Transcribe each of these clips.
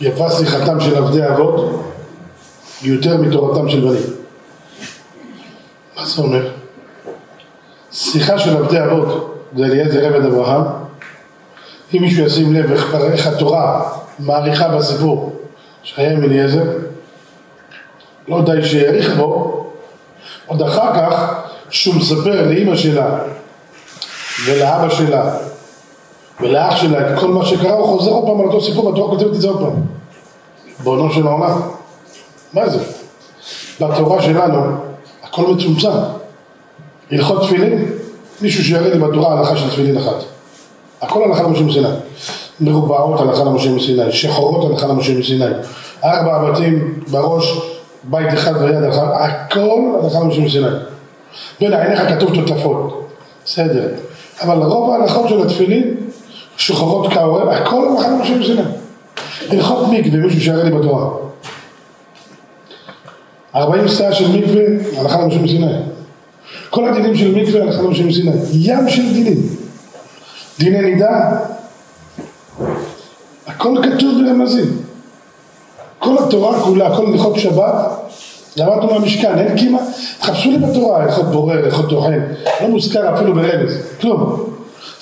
יפה שיחתם של עבדי אבות יותר מתורתם של בנים. מה זה אומר? שיחה של עבדי אבות זה אליעזר עבד אברהם אם מישהו ישים לב איך, התורה מעריכה בסיפור שהיה עם אליעזר לא די שיעריך בו עוד אחר כך שהוא מספר לאימא שלה ולאבא שלה ולאח שלה את כל מה שקרה הוא חוזר עוד פעם על אותו סיפור והתורה כותבת את זה עוד פעם. בעונו של העולם. מה זה? בתורה שלנו הכל מצומצם. הלכות תפילין מישהו שיראה לי בתורה הלכה של תפילין אחת. הכל הלכה למשה מסיני. מרובעות הלכה למשה מסיני שחורות הלכה למשה מסיני. ארבע בתים בראש בית אחד ביד הלכה הכל הלכה למשה מסיני. בין עיניך כתוב תותפות. בסדר. אבל רוב ההלכות של התפילין שחורות כאורם הכל הלכה למשה מסיני הלכות מקווה מישהו שיראה לי בתורה. ארבעים שאה של מקווה הלכה למשה מסיני. כל הדינים של מקווה הלכה למשה מסיני. ים של דינים. דיני נידה. הכל כתוב ברמזים. כל התורה כולה, כל הלכות שבת למדנו מהמשכן, אין כמעט, תחפשו לי בתורה הלכות בורר, הלכות טוחן, לא מוזכר אפילו ברמז, כלום,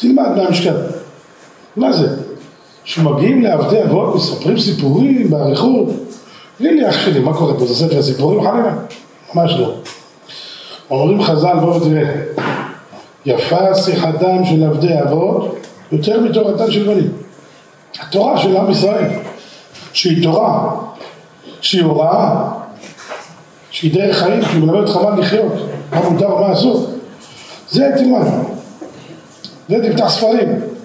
תלמד מהמשכן, מה זה? כשמגיעים לעבדי אבות מספרים סיפורים באריכות, תגיד לי אח שלי, מה קורה פה, זה ספר סיפורים חלילה? ממש לא. אומרים חז"ל, בואו תראה, יפה שיחתם של עבדי אבות יותר מתורתן של בנים. התורה של עם ישראל, שהיא תורה, שהיא הוראה, שהיא דרך חיים, שהיא מלמדת לך מה לחיות, מה מותר ומה אסור. זה תלמד. זה תפתח ספרים.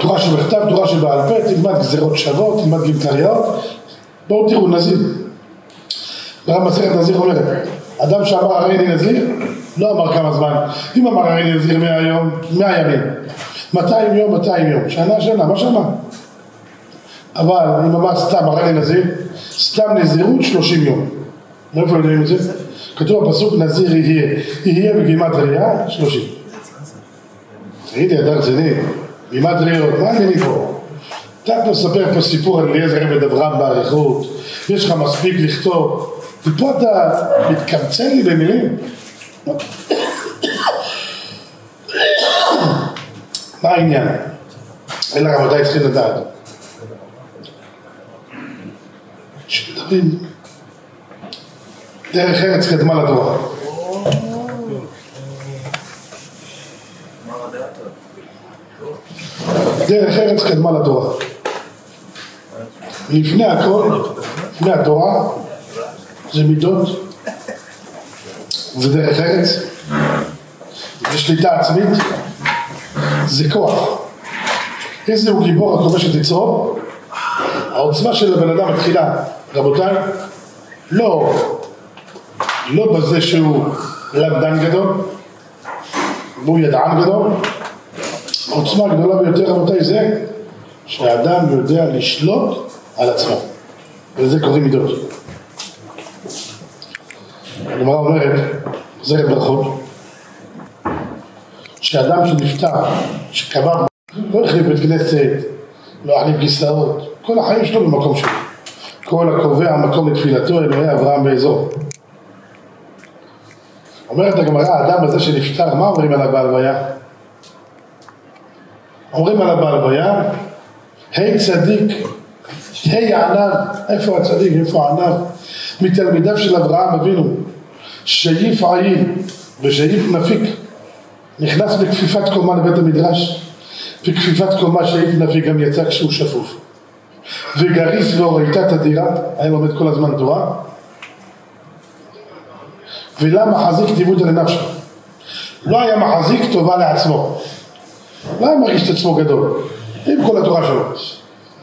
תורה של בכתב, תורה של בעל פה, תלמד גזירות שוות, תלמד גלגליות. בואו תראו, נזיר. ברב מסכת נזיר אומרת, אדם שאמר הרי אני נזיר, לא אמר כמה זמן. אם אמר הרי אני נזיר מאה יום, מאה ימים. 200 יום, 200 יום. שנה, שנה, מה שאמר? אבל אם אמר סתם הרי אני נזיר, סתם נזירות 30 יום. מאיפה יודעים את זה? כתוב בפסוק נזיר יהיה, יהיה בגימת ראייה 30. תגידי, אדם רציני, גימת ראיות, מה אני פה? אתה מספר פה סיפור על אליעזר עבד אברהם באריכות, יש לך מספיק לכתוב, ופה אתה מתקמצן לי במילים. מה העניין? אלא רבותיי צריכים לדעת. שמדברים דרך ארץ קדמה לתורה. דרך ארץ קדמה לתורה. לפני הכל, לפני התורה, זה מידות, זה דרך ארץ, זה שליטה עצמית, זה כוח. איזה הוא גיבור הכובש את יצרו? העוצמה של הבן אדם מתחילה, רבותיי, לא, לא בזה שהוא למדן גדול, והוא ידען גדול, העוצמה הגדולה ביותר רבותיי זה שהאדם יודע לשלוט על עצמו, ולזה קוראים מידות. הגמרא אומרת, חוזרת ברכות, שאדם שנפטר, שקבר, לא החליף בית כנסת, לא החליף כיסאות, כל החיים שלו במקום שלו. כל הקובע מקום לתפילתו אלוהי אברהם באזור. אומרת הגמרא, האדם הזה שנפטר, מה אומרים עליו בהלוויה? אומרים עליו בהלוויה, היי צדיק, היי ענב, איפה הצדיק, איפה הענב? מתלמידיו של אברהם אבינו, שאיף עין ושאיף נפיק, נכנס בכפיפת קומה לבית המדרש, בכפיפת קומה שאיף נפיק גם יצא כשהוא שפוף. וגריס והורייתא תדירה, היה לומד כל הזמן תורה. ולמה חזיק דיבודה לנפשו? לא היה מחזיק טובה לעצמו. היה מרגיש את עצמו גדול, עם כל התורה שלו.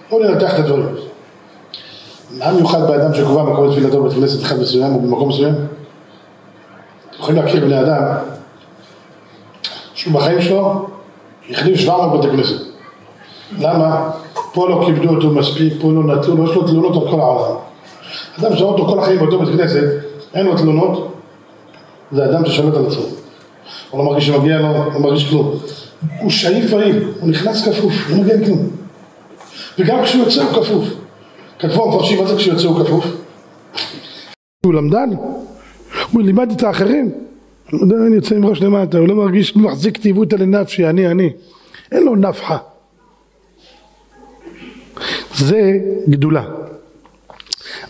בואו ננתח את הדברים. מה מיוחד באדם שקובע מקום לתפילתו בבית כנסת אחד מסוים או במקום מסוים? אתם יכולים להכיר בני אדם שהוא בחיים שלו החליף 700 בתי כנסת. למה? פה לא כיבדו אותו מספיק, פה לא נתנו לו, יש לו תלונות על כל העולם. אדם שרואה אותו כל החיים באותו בית כנסת, אין לו תלונות, זה אדם ששולט על עצמו. הוא לא מרגיש שמגיע לו, לא מרגיש כלום. הוא שאיף פעיל, הוא נכנס כפוף, לא מגיע לכלום. וגם כשהוא יוצא הוא כפוף. כתבו המפרשים מה זה כשהוא יוצא הוא כפוף? הוא למדן, הוא לימד את האחרים. הוא עדיין יוצא עם ראש למטה, הוא לא מרגיש, הוא מחזיק טיבותא לנפשי, אני, אני. אין לו נפחה. זה גדולה.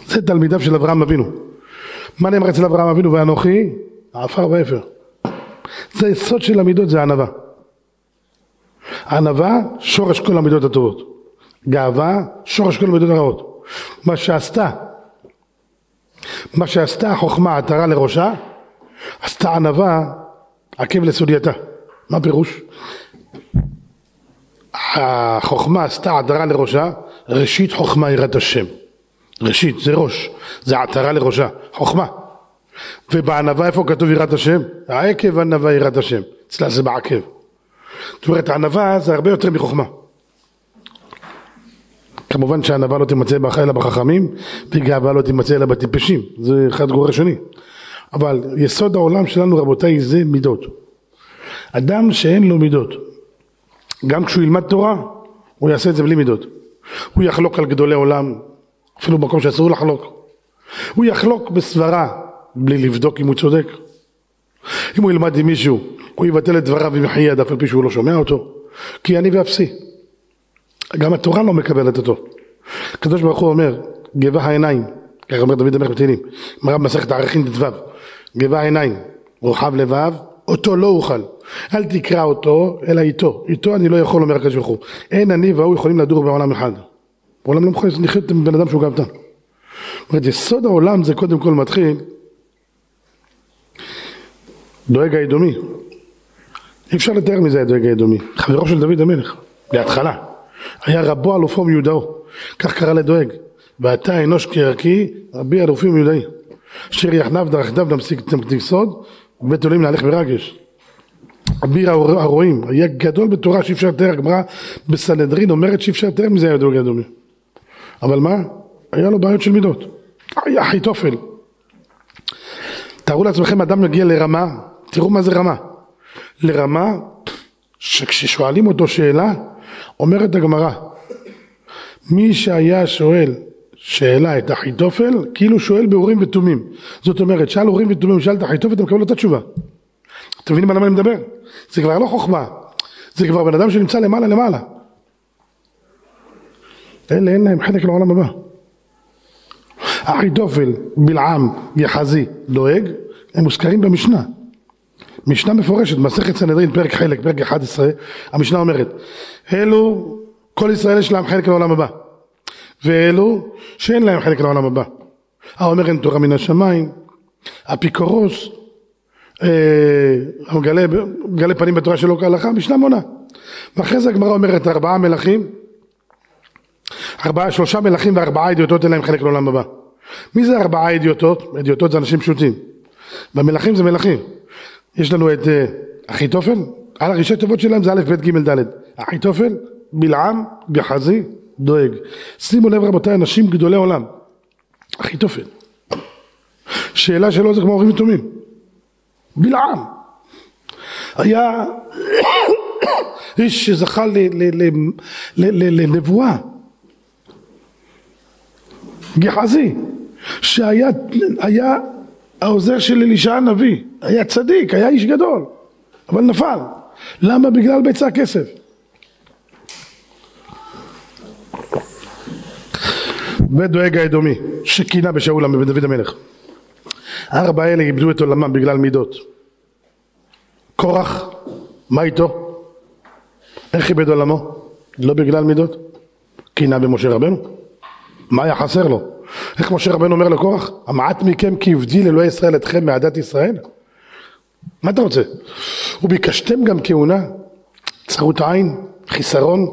זה תלמידיו של אברהם אבינו. מה נאמר אצל אברהם אבינו ואנוכי? העפר ואפר. זה היסוד של המידות, זה ענווה. ענווה, שורש כל המידות הטובות. גאווה, שורש כל המידות הרעות. מה שעשתה, מה שעשתה החוכמה עטרה לראשה, עשתה ענווה עקב לסודייתה. מה פירוש? החוכמה עשתה עטרה לראשה, ראשית חוכמה יראת השם. ראשית, זה ראש, זה עטרה לראשה, חוכמה. ובענווה איפה כתוב יראת השם? העקב ענווה יראת השם, אצלה זה בעקב. זאת אומרת הענווה זה הרבה יותר מחוכמה. כמובן שהענווה לא תימצא אלא בחכמים וגאווה לא תימצא אלא בטיפשים, זה אחד גורר שני. אבל יסוד העולם שלנו רבותיי זה מידות. אדם שאין לו מידות, גם כשהוא ילמד תורה, הוא יעשה את זה בלי מידות. הוא יחלוק על גדולי עולם, אפילו במקום שאסור לחלוק. הוא יחלוק בסברה בלי לבדוק אם הוא צודק. אם הוא ילמד עם מישהו, הוא יבטל את דבריו וימחי יד אף על פי שהוא לא שומע אותו. כי אני ואפסי. גם התורה לא מקבלת אותו. הקדוש ברוך הוא אומר, גבה העיניים, ככה אומר דוד המלך בתהילים, מרב מסכת ערכים ט"ו, גבה העיניים, רוחב לבב, אותו לא אוכל. אל תקרא אותו, אלא איתו. איתו אני לא יכול, אומר הקדוש ברוך הוא. אין אני והוא יכולים לדור בעולם אחד. בעולם לא מוכן לחיות עם בן אדם שהוא גאוותן. זאת יסוד העולם זה קודם כל מתחיל דואג האדומי. אי אפשר לתאר מזה את דואג האדומי. חברו של דוד המלך, בהתחלה. היה רבו אלופו מיודעו. כך קרא לדואג. ואתה אנוש כערכי, רבי אלופי מיודעי. אשר יחנב דרכדיו נמסיק סוד, ובית עולים להלך ברגש. אביר הרועים, היה גדול בתורה שאי אפשר לתאר, הגמרא בסנהדרין אומרת שאי אפשר לתאר מזה היה דואג אדומי. אבל מה? היה לו בעיות של מידות. היה אחיתופל. תארו לעצמכם אדם מגיע לרמה, תראו מה זה רמה. לרמה שכששואלים אותו שאלה, אומרת הגמרא, מי שהיה שואל שאלה את אחיתופל, כאילו שואל באורים ותומים. זאת אומרת, שאל אורים ותומים, שאל את אחיתופל, אתה מקבל אותה תשובה. אתם מבינים על מה אני מדבר? זה כבר לא חוכמה, זה כבר בן אדם שנמצא למעלה למעלה. אלה אין להם חלק לעולם הבא. אחיתופל, בלעם, יחזי, דואג, הם מוזכרים במשנה. משנה מפורשת, מסכת סנהדרין, פרק חלק, פרק 11, המשנה אומרת, אלו, כל ישראל יש להם חלק לעולם הבא, ואלו שאין להם חלק לעולם הבא. האומר אין תורה מן השמיים, אפיקורוס, אה, מגלה, פנים בתורה שלא כהלכה, משנה מונה. ואחרי זה הגמרא אומרת ארבעה מלכים, ארבעה, שלושה מלכים וארבעה אדיוטות אין להם חלק לעולם הבא. מי זה ארבעה אדיוטות? אדיוטות זה אנשים פשוטים. והמלכים זה מלכים. יש לנו את אה, אחיתופל, על הראשי תיבות שלהם זה א', ב', ג', ד'. אחיתופל, בלעם, גחזי, דואג. שימו לב רבותיי, אנשים גדולי עולם. אחיתופל. שאלה שלו זה כמו הורים יתומים. בלעם. היה איש שזכה לנבואה. גחזי, שהיה היה העוזר של אלישע הנביא, היה צדיק, היה איש גדול, אבל נפל. למה? בגלל ביצה כסף. ודואג האדומי, שכינה בשאול בדוד המלך. ארבע אלה איבדו את עולמם בגלל מידות. קורח, מה איתו? איך איבד עולמו? לא בגלל מידות. קינה במשה רבנו. מה היה חסר לו? איך משה רבנו אומר לקורח? המעט מכם כי הבדיל אלוהי ישראל אתכם מעדת ישראל? מה אתה רוצה? וביקשתם גם כהונה? צרות עין? חיסרון?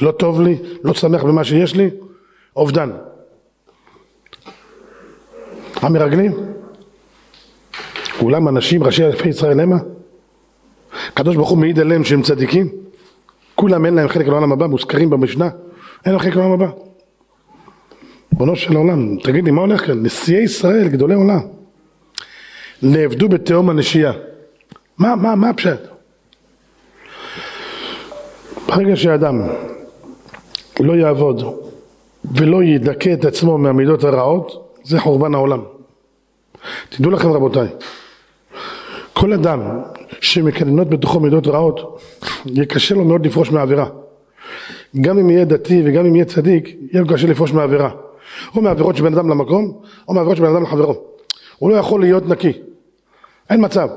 לא טוב לי? לא שמח במה שיש לי? אובדן. המרגלים? כולם אנשים, ראשי אלפי ישראל המה? הקדוש ברוך הוא מעיד עליהם שהם צדיקים? כולם אין להם חלק לעולם הבא, מוזכרים במשנה? אין להם חלק לעולם הבא. ריבונו של עולם, תגיד לי, מה הולך כאן? נשיאי ישראל, גדולי עולם, נאבדו בתהום הנשייה. מה, מה, מה הפשט? ברגע שאדם לא יעבוד ולא ידכא את עצמו מהמידות הרעות, זה חורבן העולם. תדעו לכם רבותיי, כל אדם שמקננות בתוכו מידות רעות, יהיה קשה לו מאוד לפרוש מהעבירה. גם אם יהיה דתי וגם אם יהיה צדיק, יהיה לו קשה לפרוש מהעבירה. או מעבירות של בן אדם למקום, או מעבירות של בן אדם לחברו. הוא לא יכול להיות נקי. אין מצב.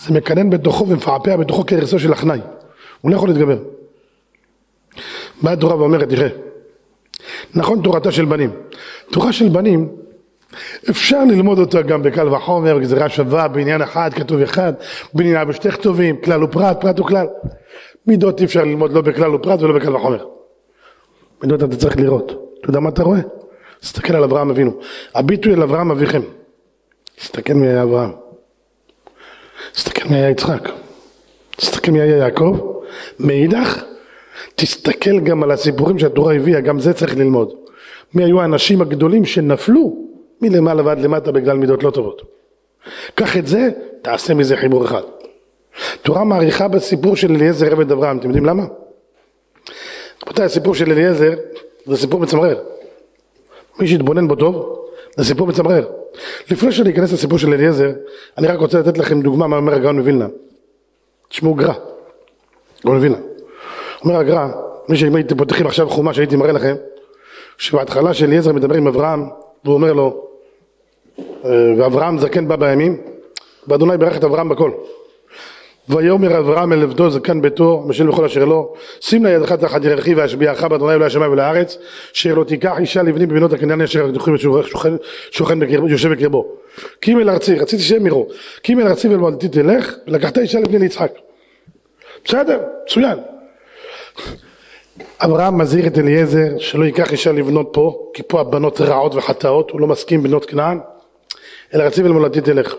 זה מקנן בתוכו ומפעפע בתוכו כהרסו של החנאי. הוא לא יכול להתגבר. באה התורה ואומרת, תראה, נכון תורתה של בנים. תורה של בנים, אפשר ללמוד אותה גם בקל וחומר, גזירה שווה, בעניין אחד כתוב אחד, בעניין בשתי כתובים, כלל ופרט, פרט וכלל. מידות אי אפשר ללמוד לא בכלל ופרט ולא בקל וחומר. מידות אתה צריך לראות. אתה יודע מה אתה רואה? תסתכל על אברהם אבינו. הביטוי על אברהם אביכם. תסתכל מי היה אברהם. תסתכל מי היה יצחק. תסתכל מי היה יעקב. מאידך, תסתכל גם על הסיפורים שהתורה הביאה, גם זה צריך ללמוד. מי היו האנשים הגדולים שנפלו מלמעלה ועד למטה בגלל מידות לא טובות. קח את זה, תעשה מזה חיבור אחד. תורה מעריכה בסיפור של אליעזר עבד אברהם, אתם יודעים למה? רבותיי, הסיפור של אליעזר זה סיפור מצמרר. מי שיתבונן בו טוב, זה סיפור מצמרר. לפני שאני אכנס לסיפור של אליעזר, אני רק רוצה לתת לכם דוגמה מה אומר הגאון מווילנה. תשמעו גר"א, גאון מווילנה. אומר הגר"א, מי שאם הייתם פותחים עכשיו חומש הייתי מראה לכם, שבהתחלה של אליעזר מדבר עם אברהם, והוא אומר לו, אה, ואברהם זקן בא בימים, ואדוני ברך את אברהם בכל. ויאמר אברהם אל עבדו זקן ביתו משל בכל אשר לו שים לה ידך תחת ירחי והשביעך באדוני אלוהי השמיים ולארץ אשר לא תיקח אישה לבני בבנות הקנעני אשר שוכן יושב בקרבו. קימל ארצי רציתי שיהיה מירו קימל ארצי ולמולדתי תלך ולקחת אישה לבני ליצחק. בסדר מצוין. אברהם מזהיר את אליעזר שלא ייקח אישה לבנות פה כי פה הבנות רעות וחטאות הוא לא מסכים בנות כנען. אלא רצי ולמולדתי תלך.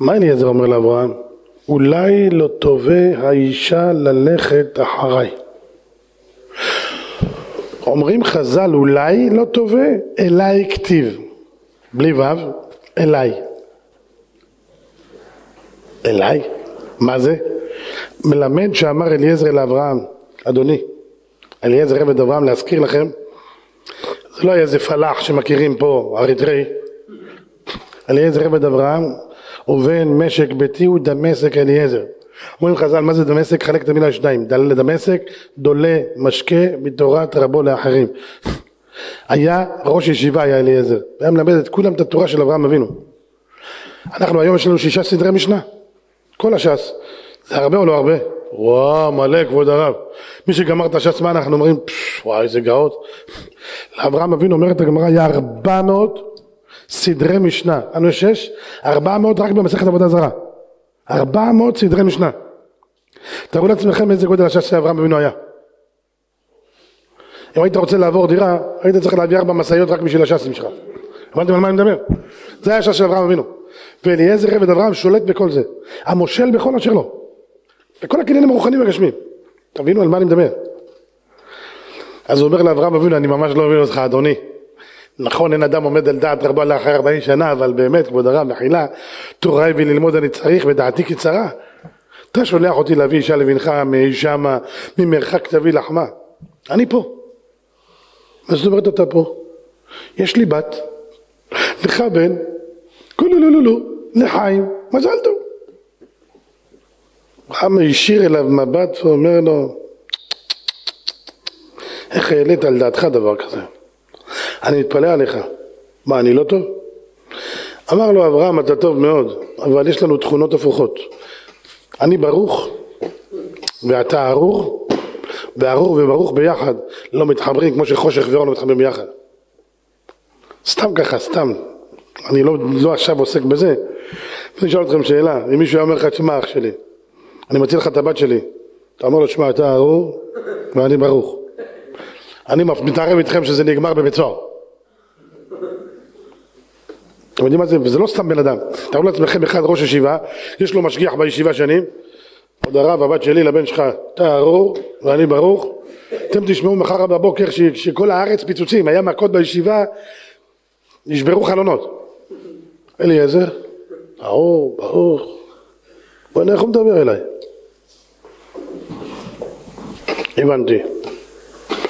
מה אליעזר אומר לאברהם? אולי לא תובע האישה ללכת אחריי. אומרים חז"ל אולי לא תובע, אליי כתיב. בלי ו', אליי. אליי? מה זה? מלמד שאמר אליעזר לאברהם, אדוני, אליעזר עבד אברהם, להזכיר לכם, זה לא היה איזה פלאח שמכירים פה, אריתראי. אליעזר עבד אברהם ובן משק ביתי הוא דמשק אליעזר. אומרים חז"ל מה זה דמשק? חלק את המילה לשניים. לדמשק דולה משקה מתורת רבו לאחרים. היה ראש ישיבה היה אליעזר. היה מלמד את כולם את התורה של אברהם אבינו. אנחנו היום יש לנו שישה סדרי משנה. כל הש"ס. זה הרבה או לא הרבה? וואו מלא כבוד הרב. מי שגמר את הש"ס מה אנחנו אומרים? וואי איזה גאות. לאברהם אבינו אומרת הגמרא היה ארבע מאות סדרי משנה, יש שש, ארבע מאות רק במסכת עבודה זרה, ארבע מאות סדרי משנה. תארו לעצמכם איזה גודל הש"ס שאברהם אבינו היה. אם היית רוצה לעבור דירה, היית צריך להביא ארבע משאיות רק בשביל הש"סים שלך. הבנתם על מה אני מדבר? זה היה הש"ס של אברהם אבינו. ואליעזר עבד אברהם שולט בכל זה. המושל בכל אשר לא. בכל הקניינים הרוחניים והגשמיים. תבינו על מה אני מדבר. אז הוא אומר לאברהם אבינו, אני ממש לא מבין אותך אדוני. נכון אין אדם עומד על דעת רבו לאחר ארבעים שנה אבל באמת כבוד הרב מחילה תורה הביא ללמוד אני צריך ודעתי קצרה. אתה שולח אותי להביא אישה לבנך מאי שמה ממרחק תביא לחמה. אני פה. מה זאת אומרת אתה פה? יש לי בת לך בן כולו לו לו לו לחיים מזל טוב. חם השאיר אליו מבט ואומר לו איך העלית על דעתך דבר כזה אני מתפלא עליך. מה, אני לא טוב? אמר לו אברהם, אתה טוב מאוד, אבל יש לנו תכונות הפוכות. אני ברוך ואתה ארור, וארור וברוך ביחד לא מתחברים כמו שחושך ואור לא מתחברים ביחד. סתם ככה, סתם. אני לא, לא עכשיו עוסק בזה. אני אשאל אתכם שאלה, אם מישהו היה אומר לך, תשמע אח שלי, אני מציל לך את הבת שלי, אתה אומר לו, תשמע, אתה ארור ואני ברוך. אני מתערב איתכם שזה נגמר בבית סוהר. אתם יודעים מה זה? וזה לא סתם בן אדם. תארו לעצמכם אחד ראש ישיבה, יש לו משגיח בישיבה שנים, עוד הרב, הבת שלי לבן שלך, אתה ארור ואני ברוך. אתם תשמעו מחר בבוקר שכל הארץ פיצוצים, היה מכות בישיבה, נשברו חלונות. אליעזר, ברור, ברוך, בוא'נה, איך הוא מדבר אליי? הבנתי.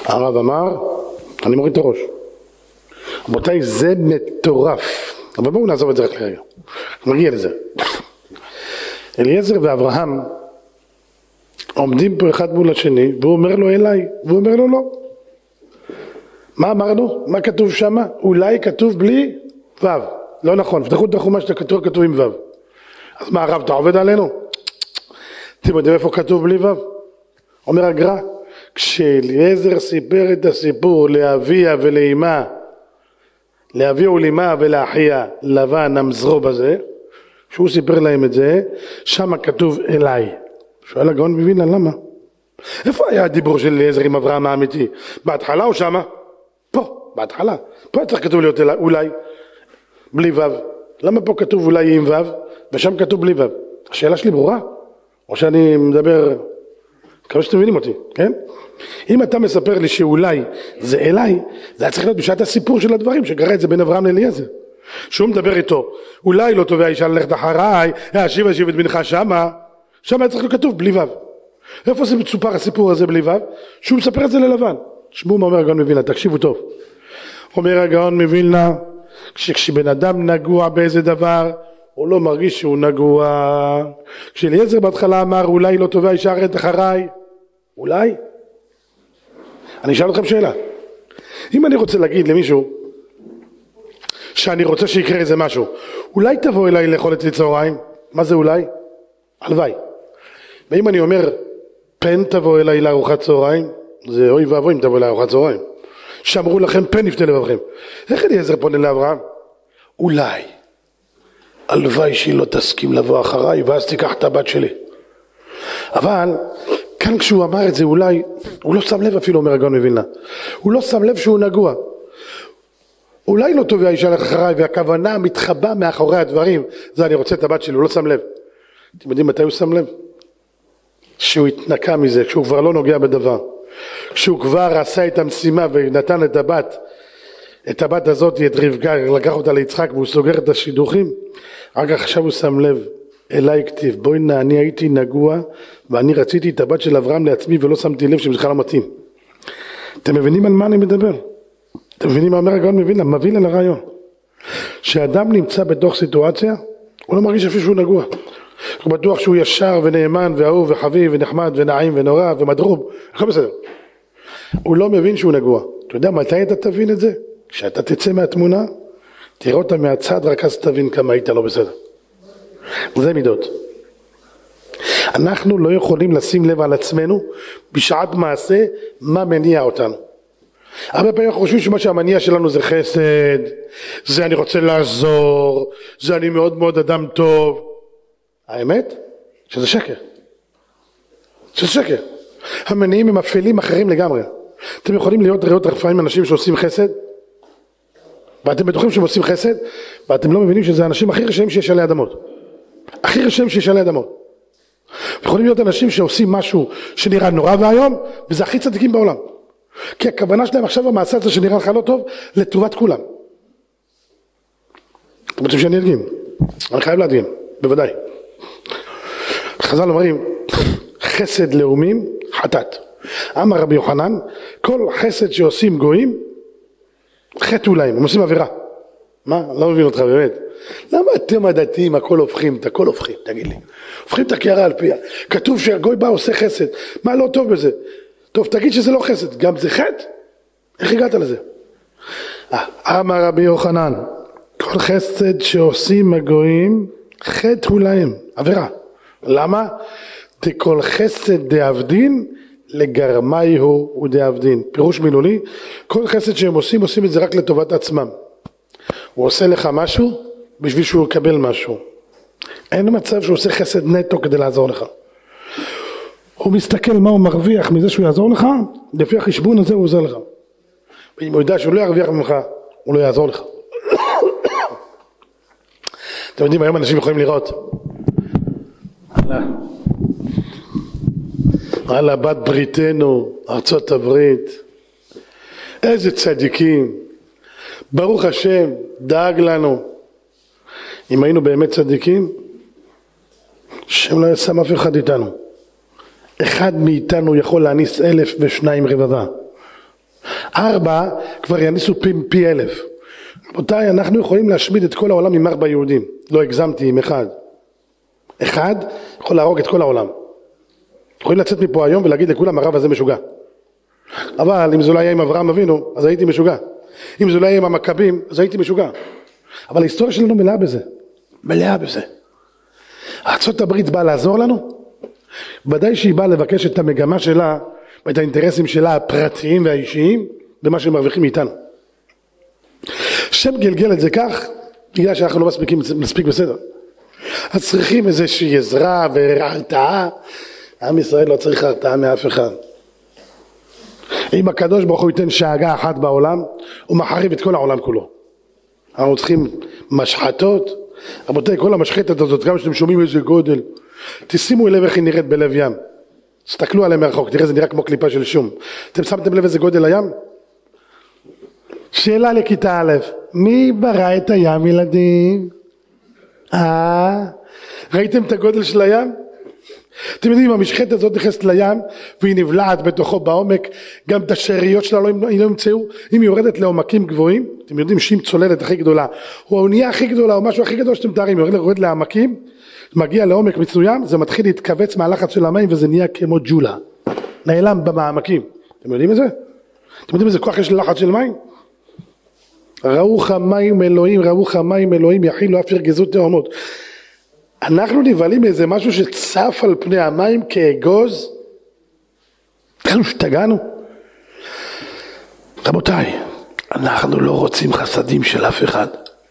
הרב אמר, אני מוריד את הראש. רבותיי, זה מטורף. אבל בואו נעזוב את זה רק לרגע. נגיע לזה. אליעזר ואברהם עומדים פה אחד מול השני, והוא אומר לו אליי, והוא אומר לו לא. מה אמרנו? מה כתוב שם? אולי כתוב בלי ו'. לא נכון, פתחו את החומש כתוב, כתוב עם ו'. אז מה הרב, אתה עובד עלינו? אתם יודעים איפה כתוב בלי ו'? אומר הגר"א, כשאליעזר סיפר את הסיפור לאביה ולאמה, לאביה ולאמה ולאחיה לבן המזרו בזה, שהוא סיפר להם את זה, שם כתוב אליי. שואל הגאון מווילנה למה? איפה היה הדיבור של אליעזר עם אברהם האמיתי? בהתחלה או שמה? פה, בהתחלה. פה צריך כתוב להיות אולי, בלי ו'. למה פה כתוב אולי עם ו' ושם כתוב בלי ו'? השאלה שלי ברורה? או שאני מדבר, מקווה שאתם מבינים אותי, כן? אם אתה מספר לי שאולי זה אליי, זה היה צריך להיות בשעת הסיפור של הדברים שקרה את זה בין אברהם לאליעזר. שהוא מדבר איתו, אולי לא תובע אישה ללכת אחריי, אשיב אשיב את בנך שמה, שם היה צריך להיות כתוב בלי ו'. איפה זה מצופר הסיפור הזה בלי ו'? שהוא מספר את זה ללבן. תשמעו מה אומר הגאון מווילנה, תקשיבו טוב. אומר הגאון מווילנה, כשבן אדם נגוע באיזה דבר, הוא לא מרגיש שהוא נגוע. כשאליעזר בהתחלה אמר אולי לא תובע אישה ללכת אחריי, אולי? אני אשאל אתכם שאלה. אם אני רוצה להגיד למישהו שאני רוצה שיקרה איזה משהו, אולי תבוא אליי לאכול אצלי צהריים? מה זה אולי? הלוואי. ואם אני אומר פן תבוא אליי לארוחת צהריים, זה אוי ואבוי אם תבוא לארוחת צהריים. שאמרו לכם פן יפתה לבבכם. איך אליעזר פונה לאברהם? אולי. הלוואי שהיא לא תסכים לבוא אחריי ואז תיקח את הבת שלי. אבל כאן כשהוא אמר את זה אולי, הוא לא שם לב אפילו אומר הגאון מווילנה. הוא לא שם לב שהוא נגוע. אולי לא טוב האישה לך אחריי והכוונה מתחבא מאחורי הדברים זה אני רוצה את הבת שלי, הוא לא שם לב. אתם יודעים מתי הוא שם לב? שהוא התנקה מזה, כשהוא כבר לא נוגע בדבר. כשהוא כבר עשה את המשימה ונתן את הבת, את הבת הזאת, את רבקה, לקח אותה ליצחק והוא סוגר את השידוכים, רק עכשיו הוא שם לב, אליי כתיב, בואי נא, אני הייתי נגוע ואני רציתי את הבת של אברהם לעצמי ולא שמתי לב שזה בכלל לא מתאים. אתם מבינים על מה אני מדבר? אתם מבינים מה אומר הגאון מווילנה? מביא לרעיון. כשאדם נמצא בתוך סיטואציה, הוא לא מרגיש אפילו שהוא נגוע. הוא בטוח שהוא ישר ונאמן ואהוב וחביב ונחמד ונעים ונורא ומדרוב, הכל בסדר. הוא לא מבין שהוא נגוע. אתה יודע מתי אתה תבין את זה? כשאתה תצא מהתמונה, תראה אותה מהצד, רק אז תבין כמה היית לא בסדר. זה מידות. אנחנו לא יכולים לשים לב על עצמנו בשעת מעשה מה מניע אותנו. הרבה פעמים אנחנו חושבים שמה שהמניע שלנו זה חסד, זה אני רוצה לעזור, זה אני מאוד מאוד אדם טוב. האמת? שזה שקר. שזה שקר. המניעים הם אפלים אחרים לגמרי. אתם יכולים להיות ראות לפעמים אנשים שעושים חסד, ואתם בטוחים שהם עושים חסד, ואתם לא מבינים שזה האנשים הכי רשעים שיש עלי אדמות. הכי רשעים שיש עלי אדמות. יכולים להיות אנשים שעושים משהו שנראה נורא ואיום, וזה הכי צדיקים בעולם. כי הכוונה שלהם עכשיו המעשה הזה שנראה לך לא טוב, לטובת כולם. אתם רוצים שאני אדגים? אני חייב להדגים, בוודאי. חז"ל אומרים, חסד לאומים, חטאת. אמר רבי יוחנן, כל חסד שעושים גויים, חטאו להם, הם עושים עבירה. מה? לא מבין אותך באמת. למה אתם הדתיים הכל הופכים, את הכל הופכים, תגיד לי. הופכים את הקערה על פיה. כתוב שהגוי בא עושה חסד, מה לא טוב בזה? טוב, תגיד שזה לא חסד, גם זה חטא? איך הגעת לזה? אה, אמר רבי יוחנן, כל חסד שעושים הגויים, חטא הוא להם, עבירה. למה? דכל חסד דאבדין לגרמי הוא ודאבדין. פירוש מילולי, כל חסד שהם עושים, עושים את זה רק לטובת עצמם. הוא עושה לך משהו בשביל שהוא יקבל משהו. אין מצב שהוא עושה חסד נטו כדי לעזור לך. הוא מסתכל מה הוא מרוויח מזה שהוא יעזור לך, לפי החשבון הזה הוא עוזר לך. ואם הוא יודע שהוא לא ירוויח ממך, הוא לא יעזור לך. אתם יודעים, היום אנשים יכולים לראות. על הבת בריתנו, ארצות הברית. איזה צדיקים. ברוך השם, דאג לנו. אם היינו באמת צדיקים, השם לא שם אף אחד איתנו. אחד מאיתנו יכול להניס אלף ושניים רבבה. ארבע כבר יניסו פי, פי אלף. רבותיי, אנחנו יכולים להשמיד את כל העולם עם ארבע יהודים. לא הגזמתי עם אחד. אחד יכול להרוג את כל העולם. יכולים לצאת מפה היום ולהגיד לכולם הרב הזה משוגע. אבל אם זה לא היה עם אברהם אבינו, אז הייתי משוגע. אם זה לא היה עם המכבים, אז הייתי משוגע. אבל ההיסטוריה שלנו מלאה בזה. מלאה בזה. ארה"ב באה לעזור לנו? ודאי שהיא באה לבקש את המגמה שלה ואת האינטרסים שלה הפרטיים והאישיים במה שהם מרוויחים מאיתנו. השם גלגל את זה כך בגלל שאנחנו לא מספיקים, מספיק בסדר. אז צריכים איזושהי עזרה והרתעה. עם ישראל לא צריך הרתעה מאף אחד. אם הקדוש ברוך הוא ייתן שאגה אחת בעולם, הוא מחריב את כל העולם כולו. אנחנו צריכים משחטות. רבותיי, כל המשחטת הזאת, גם שאתם שומעים איזה גודל, תשימו לב איך היא נראית בלב ים. תסתכלו עליה מרחוק, תראה זה נראה כמו קליפה של שום. אתם שמתם לב איזה גודל הים? שאלה לכיתה א', מי ברא את הים ילדים? אה? ראיתם את הגודל של הים? אתם יודעים, המשחטת הזאת נכנסת לים והיא נבלעת בתוכו בעומק, גם את השאריות שלה לא, לא ימצאו, אם היא יורדת לעומקים גבוהים, אתם יודעים שאם צוללת הכי גדולה, או האונייה הכי גדולה, או משהו הכי גדול שאתם מתארים, יורד, יורד לעמקים, מגיע לעומק מסוים, זה מתחיל להתכווץ מהלחץ של המים וזה נהיה כמו ג'ולה, נעלם במעמקים. אתם יודעים את זה? אתם יודעים איזה כוח יש ללחץ של מים? ראו חמיים אלוהים, ראו חמיים אלוהים, יכילו אף ירגזו תאומות. אנחנו נבהלים מאיזה משהו שצף על פני המים כאגוז? אנחנו השתגענו? רבותיי, אנחנו לא רוצים חסדים של אף אחד,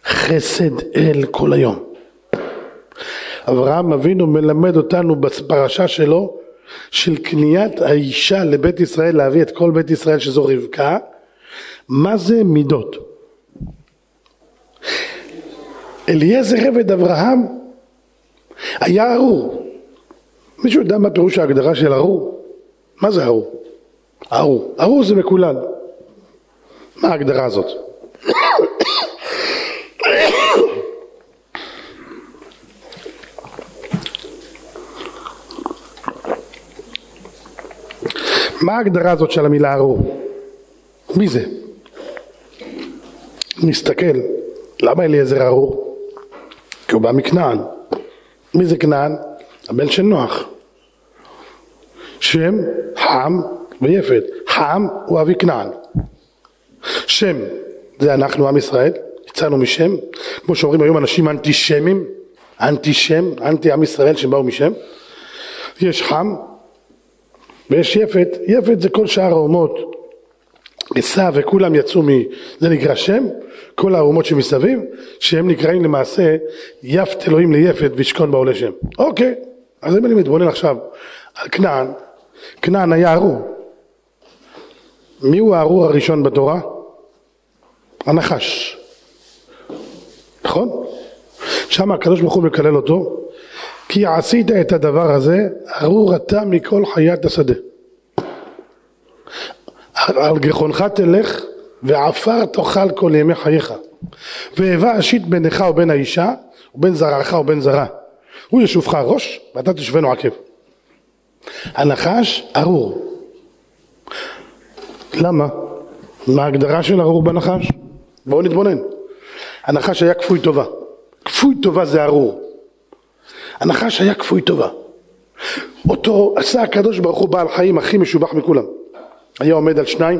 חסד אל כל היום. אברהם אבינו מלמד אותנו בפרשה שלו של קניית האישה לבית ישראל, להביא את כל בית ישראל שזו רבקה, מה זה מידות? אליעזר עבד אברהם היה ארור. מישהו יודע מה פירוש ההגדרה של ארור? מה זה ארור? ארור. ארור זה מקולל. מה ההגדרה הזאת? מה ההגדרה הזאת של המילה ארור? מי זה? נסתכל, למה אליעזר ארור? כי הוא בא מכנען. מי זה כנען? הבן של נוח. שם, חם ויפת. חם הוא אבי כנען. שם זה אנחנו עם ישראל, יצאנו משם, כמו שאומרים היום אנשים אנטישמים, אנטי שם, אנטי עם ישראל שבאו משם. יש חם ויש יפת, יפת זה כל שאר האומות, עשיו וכולם יצאו מ... זה נקרא שם, כל האומות שמסביב, שהם נקראים למעשה יפת אלוהים ליפת וישכון בעולה שם. אוקיי, אז אם אני מתבונן עכשיו על כנען, כנען היה ארור. מי הוא הארור הראשון בתורה? הנחש. נכון? שם הקדוש ברוך הוא מקלל אותו, כי עשית את הדבר הזה, ארור אתה מכל חיית השדה. על גחונך תלך ועפר תאכל כל ימי חייך. והיווה אשית בינך ובין האישה ובין זרעך ובין זרע. הוא ישובך ראש ואתה תשבנו עקב. הנחש ארור. למה? מה ההגדרה של ארור בנחש? בואו נתבונן. הנחש היה כפוי טובה. כפוי טובה זה ארור. הנחש היה כפוי טובה. אותו עשה הקדוש ברוך הוא בעל חיים הכי משובח מכולם. היה עומד על שניים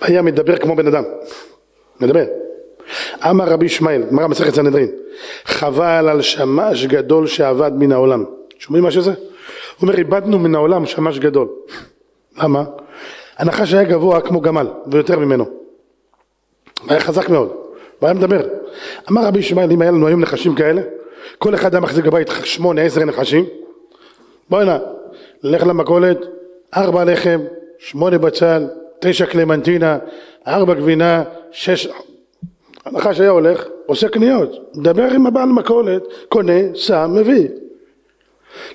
היה מדבר כמו בן אדם, מדבר. אמר רבי ישמעאל, גמרא מסכת סנהדרין, חבל על שמש גדול שאבד מן העולם. שומעים מה שזה? הוא אומר, איבדנו מן העולם שמש גדול. למה? הנחש היה גבוה כמו גמל, ויותר ממנו. היה חזק מאוד, והיה מדבר. אמר רבי ישמעאל, אם היה לנו היום נחשים כאלה, כל אחד היה מחזיק בבית שמונה, עשר נחשים, בואי נא, לך למכולת, ארבע לחם, שמונה בצל, תשע קלמנטינה, ארבע גבינה, שש... הנחש היה הולך, עושה קניות, מדבר עם הבעל מכולת, קונה, שם, מביא.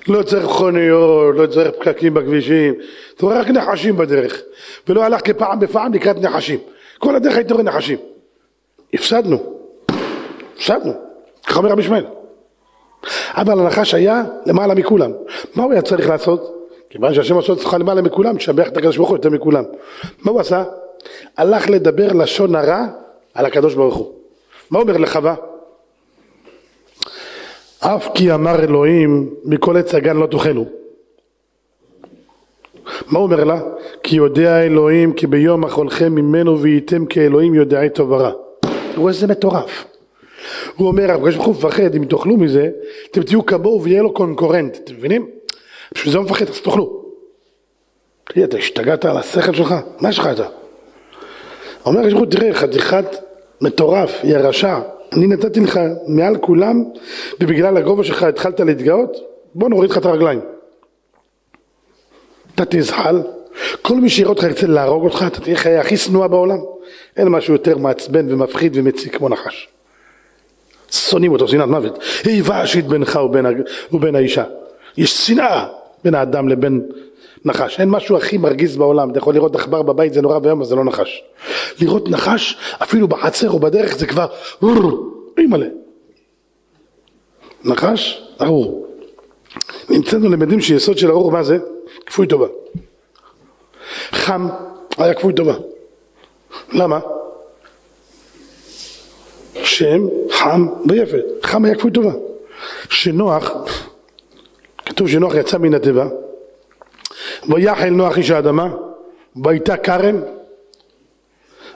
לא צריך מכוניות, לא צריך פקקים בכבישים, אתה רואה רק נחשים בדרך, ולא הלך כפעם בפעם לקראת נחשים. כל הדרך הייתי רואה נחשים. הפסדנו, הפסדנו, ככה אומר רבי שמואל. אבל הנחש היה למעלה מכולם. מה הוא היה צריך לעשות? כיוון שהשם עושה אותך למעלה מכולם, תשבח את הקדוש ברוך הוא יותר מכולם. מה הוא עשה? הלך לדבר לשון הרע על הקדוש ברוך הוא. מה אומר לחווה? אף כי אמר אלוהים מכל עץ הגן לא תאכלו. מה אומר לה? כי יודע אלוהים כי ביום אכולכם ממנו והייתם כאלוהים יודעי טוב ורע. תראו איזה מטורף. הוא אומר, הקדוש ברוך הוא מפחד, אם תאכלו מזה, אתם תהיו כמוהו ויהיה לו קונקורנט, אתם מבינים? בשביל זה הוא מפחד, אז תאכלו. תגיד, אתה השתגעת על השכל שלך? מה יש לך אתה? אומר הוא, תראה, חתיכת מטורף, יא רשע, אני נתתי לך מעל כולם, ובגלל הגובה שלך התחלת להתגאות, בוא נוריד לך את הרגליים. אתה תזחל, כל מי שיראה אותך ירצה להרוג אותך, אתה תהיה חיי הכי שנואה בעולם. אין משהו יותר מעצבן ומפחיד ומציק כמו נחש. שונאים אותו, שנאת מוות. איבה אשית בינך ובין, ובין האישה. יש שנאה בין האדם לבין נחש. אין משהו הכי מרגיז בעולם. אתה יכול לראות עכבר בבית זה נורא ואיום, אבל זה לא נחש. לראות נחש, אפילו בחצר או בדרך, זה כבר אימא'לה. נחש, ארור. נמצאנו למדים שיסוד של ארור, מה זה? כפוי טובה. חם היה כפוי טובה. למה? שם חם ויפת. חם היה כפוי טובה. שנוח, כתוב שנוח יצא מן התיבה, ויחל נוח איש האדמה, והייתה כרם,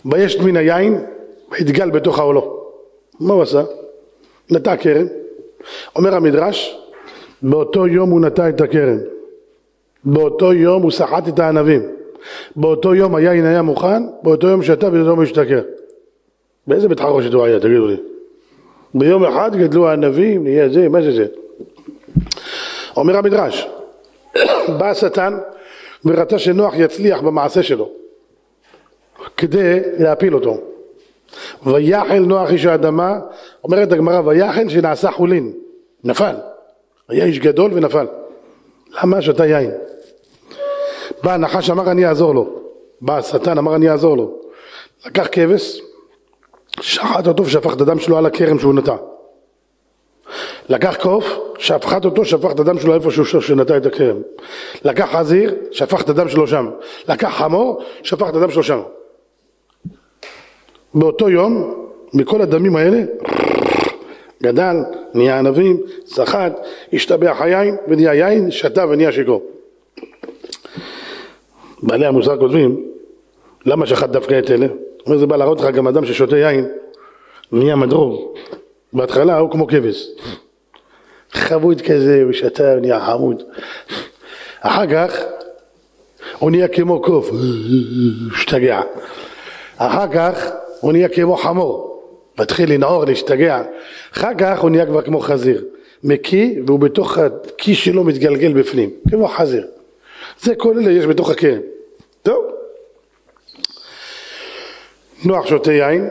וישת מן היין, ויתגל בתוך העולו. מה הוא עשה? נטע כרם. אומר המדרש, באותו יום הוא נטע את הכרם. באותו יום הוא סחט את הענבים. באותו יום היין היה מוכן, באותו יום שתה, באותו יום השתכר. באיזה בית חרושת הוא היה, תגידו לי? ביום אחד גדלו הענבים, נהיה זה, מה זה זה? אומר המדרש, בא השטן ורצה שנוח יצליח במעשה שלו כדי להפיל אותו. ויחל נוח איש האדמה, אומרת הגמרא, ויחל שנעשה חולין, נפל. היה איש גדול ונפל. למה? שתה יין. בא הנחש אמר אני אעזור לו. בא השטן אמר אני אעזור לו. לקח כבש, שחט אותו ושפך את הדם שלו על הכרם שהוא נטע. לקח קוף, שפחת אותו, שפך את הדם שלו איפה שהוא שנטע את הכרם. לקח חזיר, שפך את הדם שלו שם. לקח חמור, שפך את הדם שלו שם. באותו יום, מכל הדמים האלה, גדל, נהיה ענבים, סחט, השתבח היין, ונהיה יין, שתה ונהיה שיכור. בעלי המוסר כותבים, למה שחט דווקא את אלה? אומר זה בא להראות לך גם אדם ששותה יין, נהיה מדרור. בהתחלה הוא כמו כבש. חבוד כזה, הוא שתה, הוא נהיה חמוד. אחר כך הוא נהיה כמו קוף, השתגע. אחר כך הוא נהיה כמו חמור, מתחיל לנעור, להשתגע. אחר כך הוא נהיה כבר כמו חזיר. מקיא והוא בתוך הכי שלו מתגלגל בפנים, כמו חזיר. זה כל אלה יש בתוך הקרן. טוב. נוח שותה יין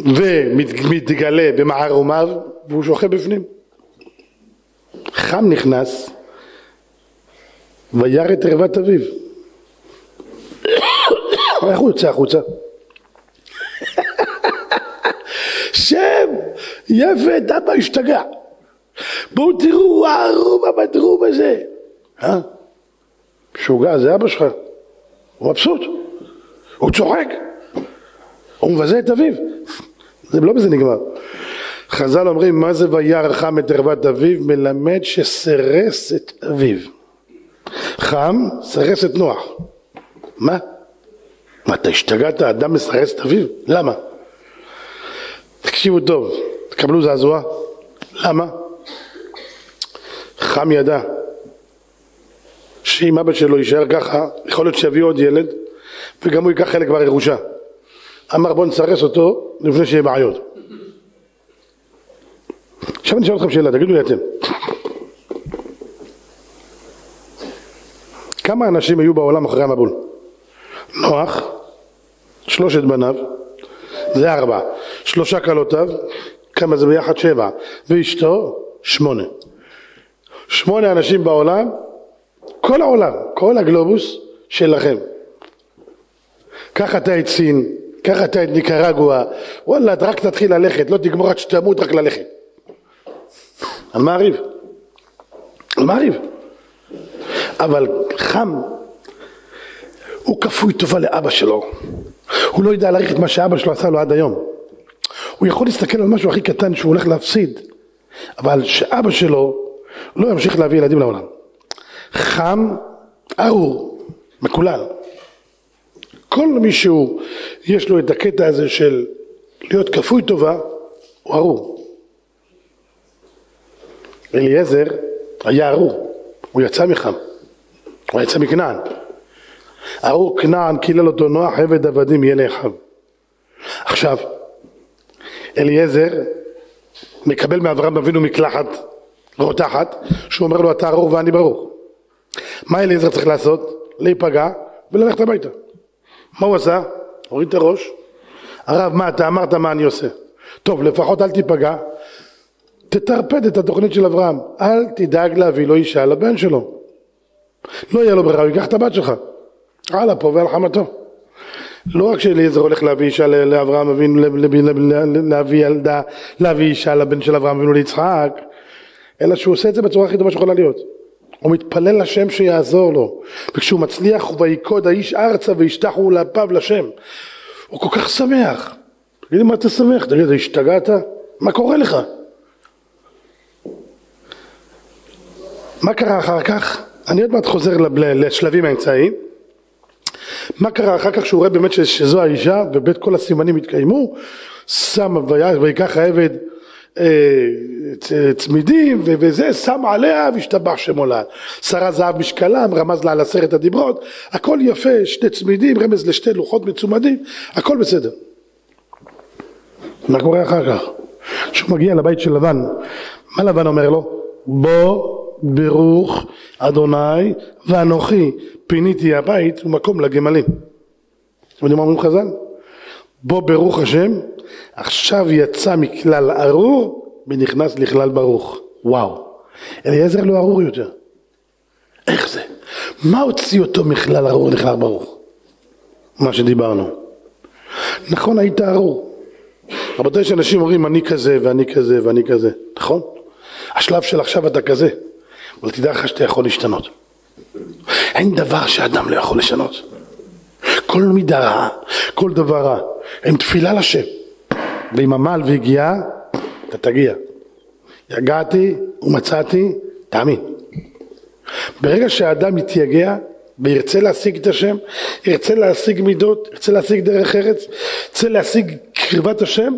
ומתגלה במערומיו והוא שוכב בפנים. חם נכנס וירא את ערוות אביו. איך הוא יוצא החוצה? שם יפת אבא השתגע. בואו תראו הערום המדרום הזה. אה? משוגע זה אבא שלך. הוא מבסוט הוא צוחק. הוא מבזה את אביו. זה לא בזה נגמר חז"ל אומרים מה זה וירא חם את ערוות אביו מלמד שסירס את אביו חם סירס את נוח מה? מה אתה השתגעת אדם מסרס את אביו? למה? תקשיבו טוב, תקבלו זעזוע. למה? חם ידע שאם אבא שלו יישאר ככה, יכול להיות שיביא עוד ילד וגם הוא ייקח חלק בירושה. אמר בוא נסרס אותו לפני שיהיה בעיות. עכשיו אני אשאל אתכם שאלה, תגידו לי אתם. כמה אנשים היו בעולם אחרי המבול? נוח, שלושת בניו, זה ארבע, שלושה כלותיו, כמה זה ביחד? שבע, ואשתו שמונה. שמונה אנשים בעולם, כל העולם, כל הגלובוס שלכם. קח אתה את סין, קח אתה את ניקרגואה, וואלה, רק תתחיל ללכת, לא תגמור עד שתמות, רק ללכת. על מה הריב? על מה הריב? אבל חם, הוא כפוי טובה לאבא שלו. הוא לא יודע להעריך את מה שאבא שלו עשה לו עד היום. הוא יכול להסתכל על משהו הכי קטן שהוא הולך להפסיד, אבל שאבא שלו לא ימשיך להביא ילדים לעולם. חם, ארור, מקולל. כל מישהו יש לו את הקטע הזה של להיות כפוי טובה, הוא ארור. אליעזר היה ארור, הוא יצא מחם, הוא יצא מכנען. ארור כנען קילל אותו נוח עבד עבדים יהיה לאחיו. עכשיו, אליעזר מקבל מאברהם אבינו מקלחת רותחת, שהוא אומר לו אתה ארור ואני ברור. מה אליעזר צריך לעשות? להיפגע וללכת הביתה. מה הוא עשה? הוריד את הראש. הרב, מה אתה אמרת מה אני עושה? טוב, לפחות אל תיפגע. תטרפד את התוכנית של אברהם. אל תדאג להביא לו אישה לבן שלו. לא יהיה לו ברירה, הוא ייקח את הבת שלך. על אפו ועל חמתו. לא רק שאליעזר הולך להביא אישה לאברהם אבינו, להביא ילדה, להביא אישה לבן של אברהם אבינו ליצחק, אלא שהוא עושה את זה בצורה הכי טובה שיכולה להיות. הוא מתפלל לשם שיעזור לו, וכשהוא מצליח ויקוד האיש ארצה וישתחו לאפיו לשם, הוא כל כך שמח. תגיד לי מה אתה שמח? תגיד, השתגעת? מה קורה לך? מה קרה אחר כך? אני עוד מעט חוזר לשלבים האמצעיים. מה קרה אחר כך שהוא רואה באמת שזו האישה ובית כל הסימנים התקיימו? שם ויקח העבד אה, צמידים וזה, שם עליה והשתבח שמו לעד. שרה זהב משקלם, רמז לה על עשרת הדיברות, הכל יפה, שני צמידים, רמז לשתי לוחות מצומדים, הכל בסדר. מה קורה אחר כך? כשהוא מגיע לבית של לבן, מה לבן אומר לו? בוא ברוך אדוני ואנוכי פיניתי הבית ומקום לגמלים. אתם יודעים מה אומרים חז"ל? בוא ברוך השם עכשיו יצא מכלל ארור ונכנס לכלל ברוך. וואו. אליעזר לא ארור יותר. איך זה? מה הוציא אותו מכלל ארור לכלל ברוך? מה שדיברנו. נכון היית ארור. רבותיי יש אנשים אומרים אני כזה ואני כזה ואני כזה. נכון? השלב של עכשיו אתה כזה. אבל תדע לך שאתה יכול להשתנות. אין דבר שאדם לא יכול לשנות. כל מידה רעה, כל דבר רע, עם תפילה לשם. ועם עמל והגיעה, אתה תגיע. יגעתי ומצאתי, תאמין. ברגע שהאדם יתייגע וירצה להשיג את השם, ירצה להשיג מידות, ירצה להשיג דרך ארץ, ירצה להשיג קרבת השם,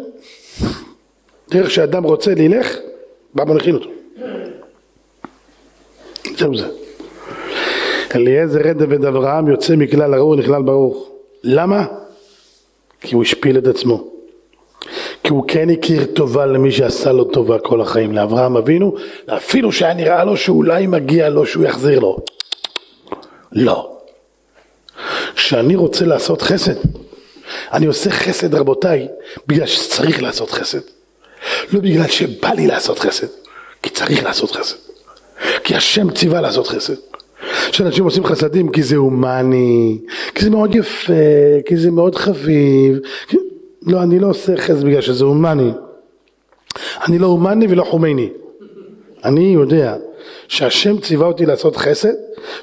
דרך שאדם רוצה ללך, בא מנחין אותו. זהו זה. אליעזר עד דוד אברהם יוצא מכלל ארור נכלל ברוך. למה? כי הוא השפיל את עצמו. כי הוא כן הכיר טובה למי שעשה לו טובה כל החיים, לאברהם אבינו, אפילו שהיה נראה לו שאולי מגיע לו שהוא יחזיר לו. לא. כשאני רוצה לעשות חסד, אני עושה חסד רבותיי, בגלל שצריך לעשות חסד. לא בגלל שבא לי לעשות חסד, כי צריך לעשות חסד. כי השם ציווה לעשות חסד. שאנשים עושים חסדים כי זה הומני, כי זה מאוד יפה, כי זה מאוד חביב. לא, אני לא עושה חסד בגלל שזה הומני. אני לא הומני ולא חומני. אני יודע שהשם ציווה אותי לעשות חסד,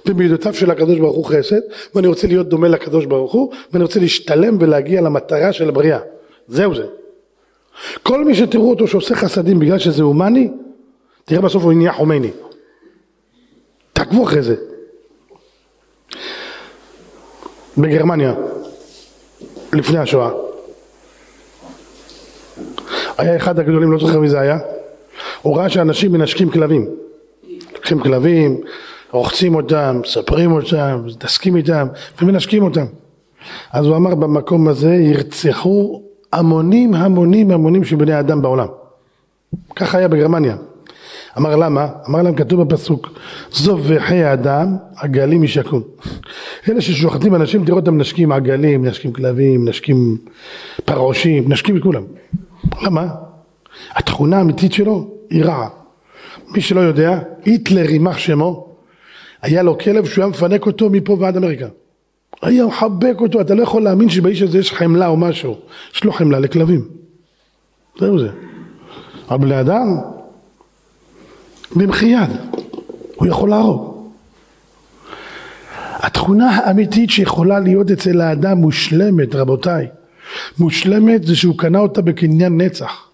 ומידותיו של הקדוש ברוך הוא חסד, ואני רוצה להיות דומה לקדוש ברוך הוא, ואני רוצה להשתלם ולהגיע למטרה של הבריאה. זהו זה. כל מי שתראו אותו שעושה חסדים בגלל שזה הומני, תראה בסוף הוא נהיה חומני. תעקבו אחרי זה. בגרמניה, לפני השואה. היה אחד הגדולים, לא זוכר מי זה היה, הוא ראה שאנשים מנשקים כלבים. לוקחים כלבים, רוחצים אותם, מספרים אותם, מתעסקים איתם ומנשקים אותם. אז הוא אמר במקום הזה ירצחו המונים המונים המונים של בני אדם בעולם. ככה היה בגרמניה. אמר למה? אמר להם כתוב בפסוק זוב וחי האדם עגלים ישקון אלה ששוחטים אנשים תראו אותם נשקים עגלים, נשקים כלבים, נשקים פרעושים, נשקים כולם. למה? התכונה האמיתית שלו היא רעה. מי שלא יודע היטלר יימח שמו היה לו כלב שהוא היה מפנק אותו מפה ועד אמריקה. היה מחבק אותו אתה לא יכול להאמין שבאיש הזה יש חמלה או משהו. יש לו חמלה לכלבים. זהו זה. אבל בני אדם במחי יד, הוא יכול להרוג. התכונה האמיתית שיכולה להיות אצל האדם מושלמת, רבותיי, מושלמת זה שהוא קנה אותה בקניין נצח,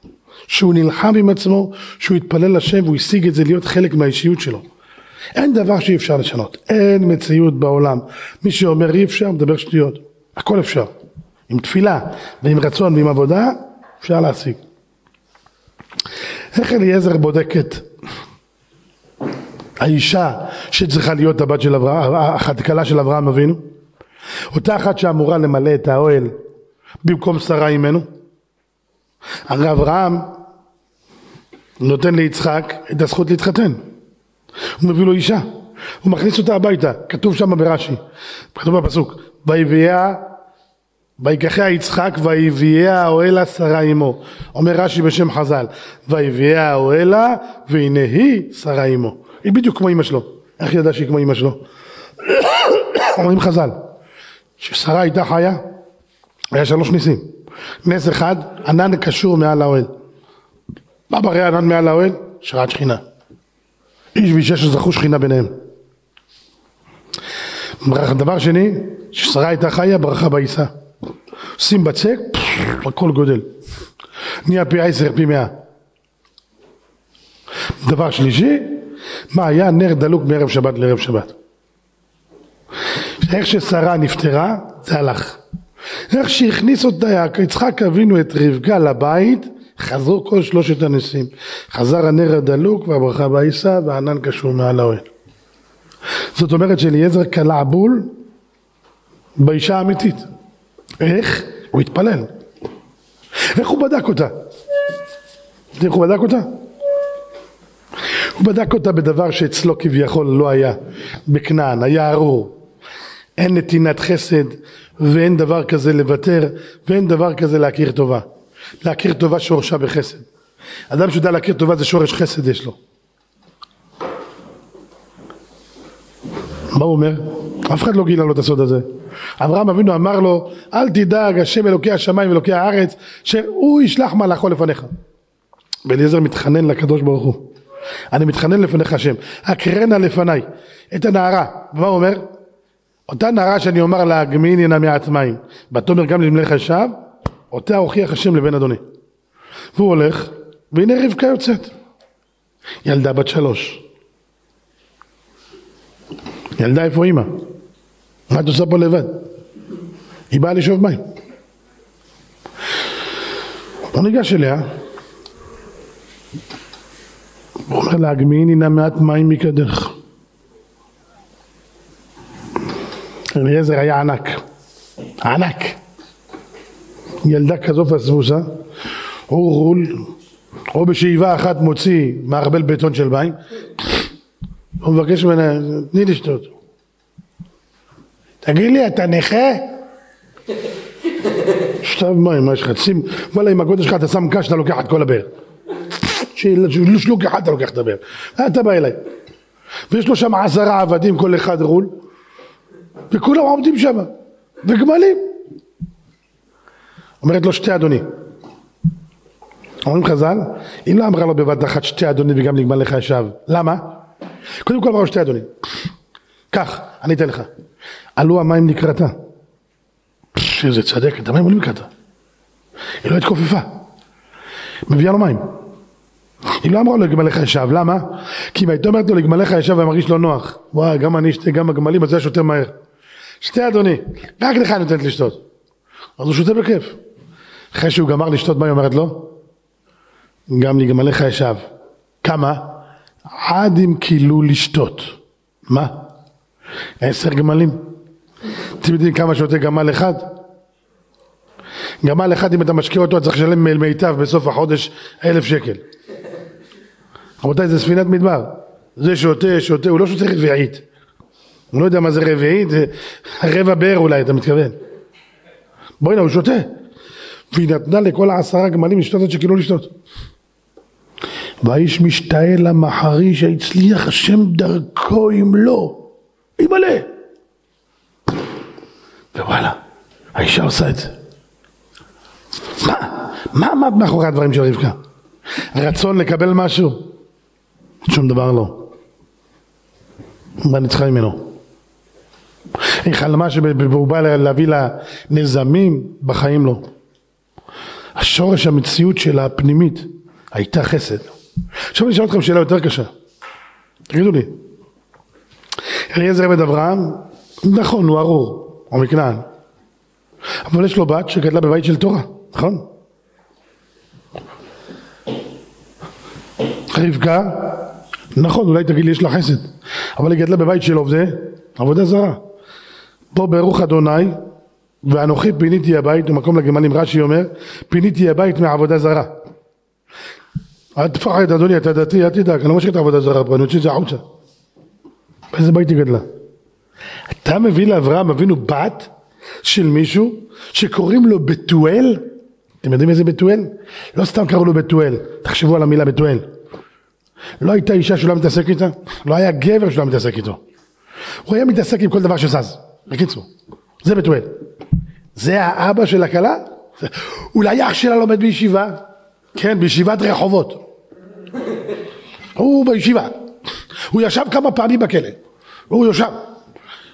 שהוא נלחם עם עצמו, שהוא התפלל לשם והוא השיג את זה להיות חלק מהאישיות שלו. אין דבר שאי אפשר לשנות, אין מציאות בעולם. מי שאומר אי אפשר מדבר שטויות, הכל אפשר. עם תפילה ועם רצון ועם עבודה אפשר להשיג. איך אליעזר בודקת האישה שצריכה להיות הבת של אברהם, הכלה של אברהם אבינו? אותה אחת שאמורה למלא את האוהל במקום שרה אימנו? הרי אברהם נותן ליצחק את הזכות להתחתן. הוא מביא לו אישה, הוא מכניס אותה הביתה, כתוב שם ברש"י, כתוב בפסוק, ויביאה ויקחיה יצחק ויביאה אוהלה שרה עמו. אומר רש"י בשם חז"ל, ויביאה אוהלה והנה היא שרה עמו. היא בדיוק כמו אמא שלו. איך ידע שהיא כמו אמא שלו? אומרים חז"ל, ששרה הייתה חיה, היה שלוש ניסים. נס אחד, ענן קשור מעל האוהל. מה בריא ענן מעל האוהל? שראת שכינה. איש ואישה שזכו שכינה ביניהם. דבר שני, ששרה הייתה חיה, ברכה בעיסה. שים בצק, הכל גודל. נהיה פי עשר, פי מאה. דבר שלישי, מה היה נר דלוק מערב שבת לערב שבת. איך ששרה נפטרה, זה הלך. איך שהכניס אותה יצחק אבינו את רבקה לבית, חזרו כל שלושת הניסים. חזר הנר הדלוק והברכה בעיסה והענן קשור מעל האוהל. זאת אומרת שאליעזר קלע בול באישה האמיתית. איך? הוא התפלל. איך הוא בדק אותה? איך הוא בדק אותה? הוא בדק אותה בדבר שאצלו כביכול לא היה בכנען, היה ארור. אין נתינת חסד ואין דבר כזה לוותר ואין דבר כזה להכיר טובה. להכיר טובה שורשה בחסד. אדם שיודע להכיר טובה זה שורש חסד יש לו. מה הוא אומר? אף אחד לא גילה לו את הסוד הזה. אברהם אבינו אמר לו אל תדאג השם אלוקי השמיים ואלוקי הארץ שהוא ישלח מלאכו לפניך ואליעזר מתחנן לקדוש ברוך הוא אני מתחנן לפניך השם הקרנה לפניי את הנערה ומה הוא אומר? אותה נערה שאני אומר לה גמיני נא מעט מים גם למלך ישב אותה הוכיח השם לבן אדוני והוא הולך והנה רבקה יוצאת ילדה בת שלוש ילדה איפה אימא? מה את עושה פה לבד? היא באה לשאוב מים. הוא ניגש אליה, הוא אומר לה, הגמיני נא מעט מים מקדך. אליעזר היה ענק, ענק. ילדה כזו פספוסה, הוא רול, או בשאיבה אחת מוציא מערבל בטון של מים, הוא מבקש ממנה, תני לשתות. תגיד לי, אתה נכה? שתב מים, מה יש לך? שים, וואלה, עם הגודל שלך אתה שם קש, אתה לוקח את כל הבאר. שלוק אחד אתה לוקח את הבאר. אתה בא אליי. ויש לו שם עשרה עבדים, כל אחד רול, וכולם עומדים שם, וגמלים. אומרת לו שתי אדוני. אומרים חז"ל, היא לא אמרה לו בבת אחת שתי אדוני וגם נגמר לך ישב. למה? קודם כל אמרו שתי אדוני. קח, אני אתן לך. עלו המים לקראתה. איזה צדקת, המים עולים לקראתה. היא לא התכופפה. מביאה לו מים. היא לא אמרה לו לגמליך ישב, למה? כי אם הייתה אומרת לו לגמליך ישב ומרגיש לא נוח. וואי, גם אני אשתה, גם הגמלים, אז זה שותה מהר. שתי אדוני, רק לך אני נותנת לשתות. אז הוא שותה בכיף. אחרי שהוא גמר לשתות, מה היא אומרת לו? גם לגמליך ישב. כמה? עד אם כילו לשתות. מה? עשר גמלים. אתם יודעים כמה שותה גמל אחד? גמל אחד אם אתה משקיע אותו אתה צריך לשלם מיטב בסוף החודש אלף שקל. רבותיי זה ספינת מדבר. זה שותה, שותה, הוא לא שותה רביעית. הוא לא יודע מה זה רביעית, זה רבע באר אולי אתה מתכוון. בואי הנה הוא שותה. והיא נתנה לכל העשרה גמלים לשתות עד שכאילו לשתות. והאיש משתעל למחריש שהצליח השם דרכו אם לא. ימלא. ווואלה, האישה עושה את זה. מה, מה עמד מאחורי הדברים של רבקה? רצון לקבל משהו? שום דבר לא. מה אני צריכה ממנו? היא חלמה שהוא בא להביא לה נזמים, בחיים לא. השורש המציאות שלה הפנימית הייתה חסד. עכשיו אני אשאל אתכם שאלה יותר קשה. תגידו לי, אליעזר עבד אברהם, נכון, הוא ארור, הוא מכנען. אבל יש לו בת שגדלה בבית של תורה, נכון? רבקה, נכון, אולי תגיד לי יש לה חסד, אבל היא גדלה בבית של עובדי עבודה זרה. פה ברוך אדוני, ואנוכי פיניתי הבית, במקום לגמלים רש"י אומר, פיניתי הבית מעבודה זרה. אל תפחד אדוני, אתה דתי, אל תדאג, אני לא משאיר את העבודה זרה פה, אני אוציא את זה החוצה. באיזה בית היא גדלה? אתה מביא לאברהם אבינו בת של מישהו שקוראים לו בתואל? אתם יודעים איזה בתואל? לא סתם קראו לו בתואל, תחשבו על המילה בתואל. לא הייתה אישה שהוא לא מתעסק איתה, לא היה גבר שהוא לא מתעסק איתו. הוא היה מתעסק עם כל דבר שזז, בקיצור, זה בתואל. זה האבא של הכלה? אולי אח שלה לומד בישיבה? כן, בישיבת רחובות. הוא בישיבה. הוא ישב כמה פעמים בכלא. הוא יושב.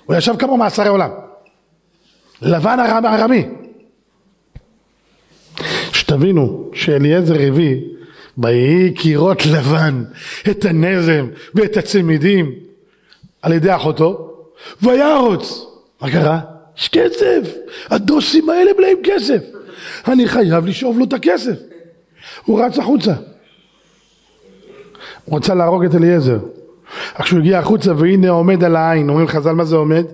הוא ישב כמה מאסרי עולם. לבן. ארמי. שתבינו שאליעזר הביא ויהי קירות לבן את הנזם ואת הצמידים על ידי אחותו וירוץ. מה קרה? יש כסף. הדוסים האלה מלאים כסף. אני חייב לשאוב לו את הכסף. הוא רץ החוצה. הוא רצה להרוג את אליעזר. אך כשהוא הגיע החוצה והנה עומד על העין, אומרים חז"ל מה זה עומד?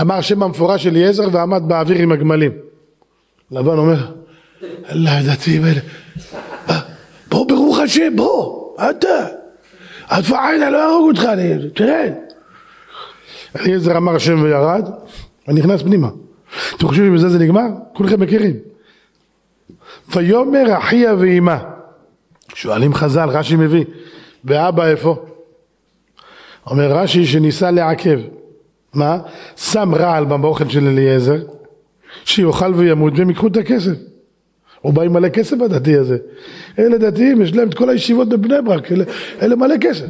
אמר שם המפורש אליעזר ועמד באוויר עם הגמלים. לבן אומר, לא ידעתי, ברוך השם, בוא, אתה, התפעל, לא יהרוג אותך, תרד. אליעזר אמר השם וירד, ונכנס פנימה. אתם חושבים שבזה זה נגמר? כולכם מכירים. ויאמר אחיה ואימה. שואלים חז"ל, רש"י מביא, ואבא איפה? אומר רש"י שניסה לעכב. מה? שם רעל באוכל של אליעזר, שיאכל וימות והם ייקחו את הכסף. הוא בא עם מלא כסף הדתי הזה. אלה דתיים, יש להם את כל הישיבות בבני ברק, אלה, אלה מלא כסף.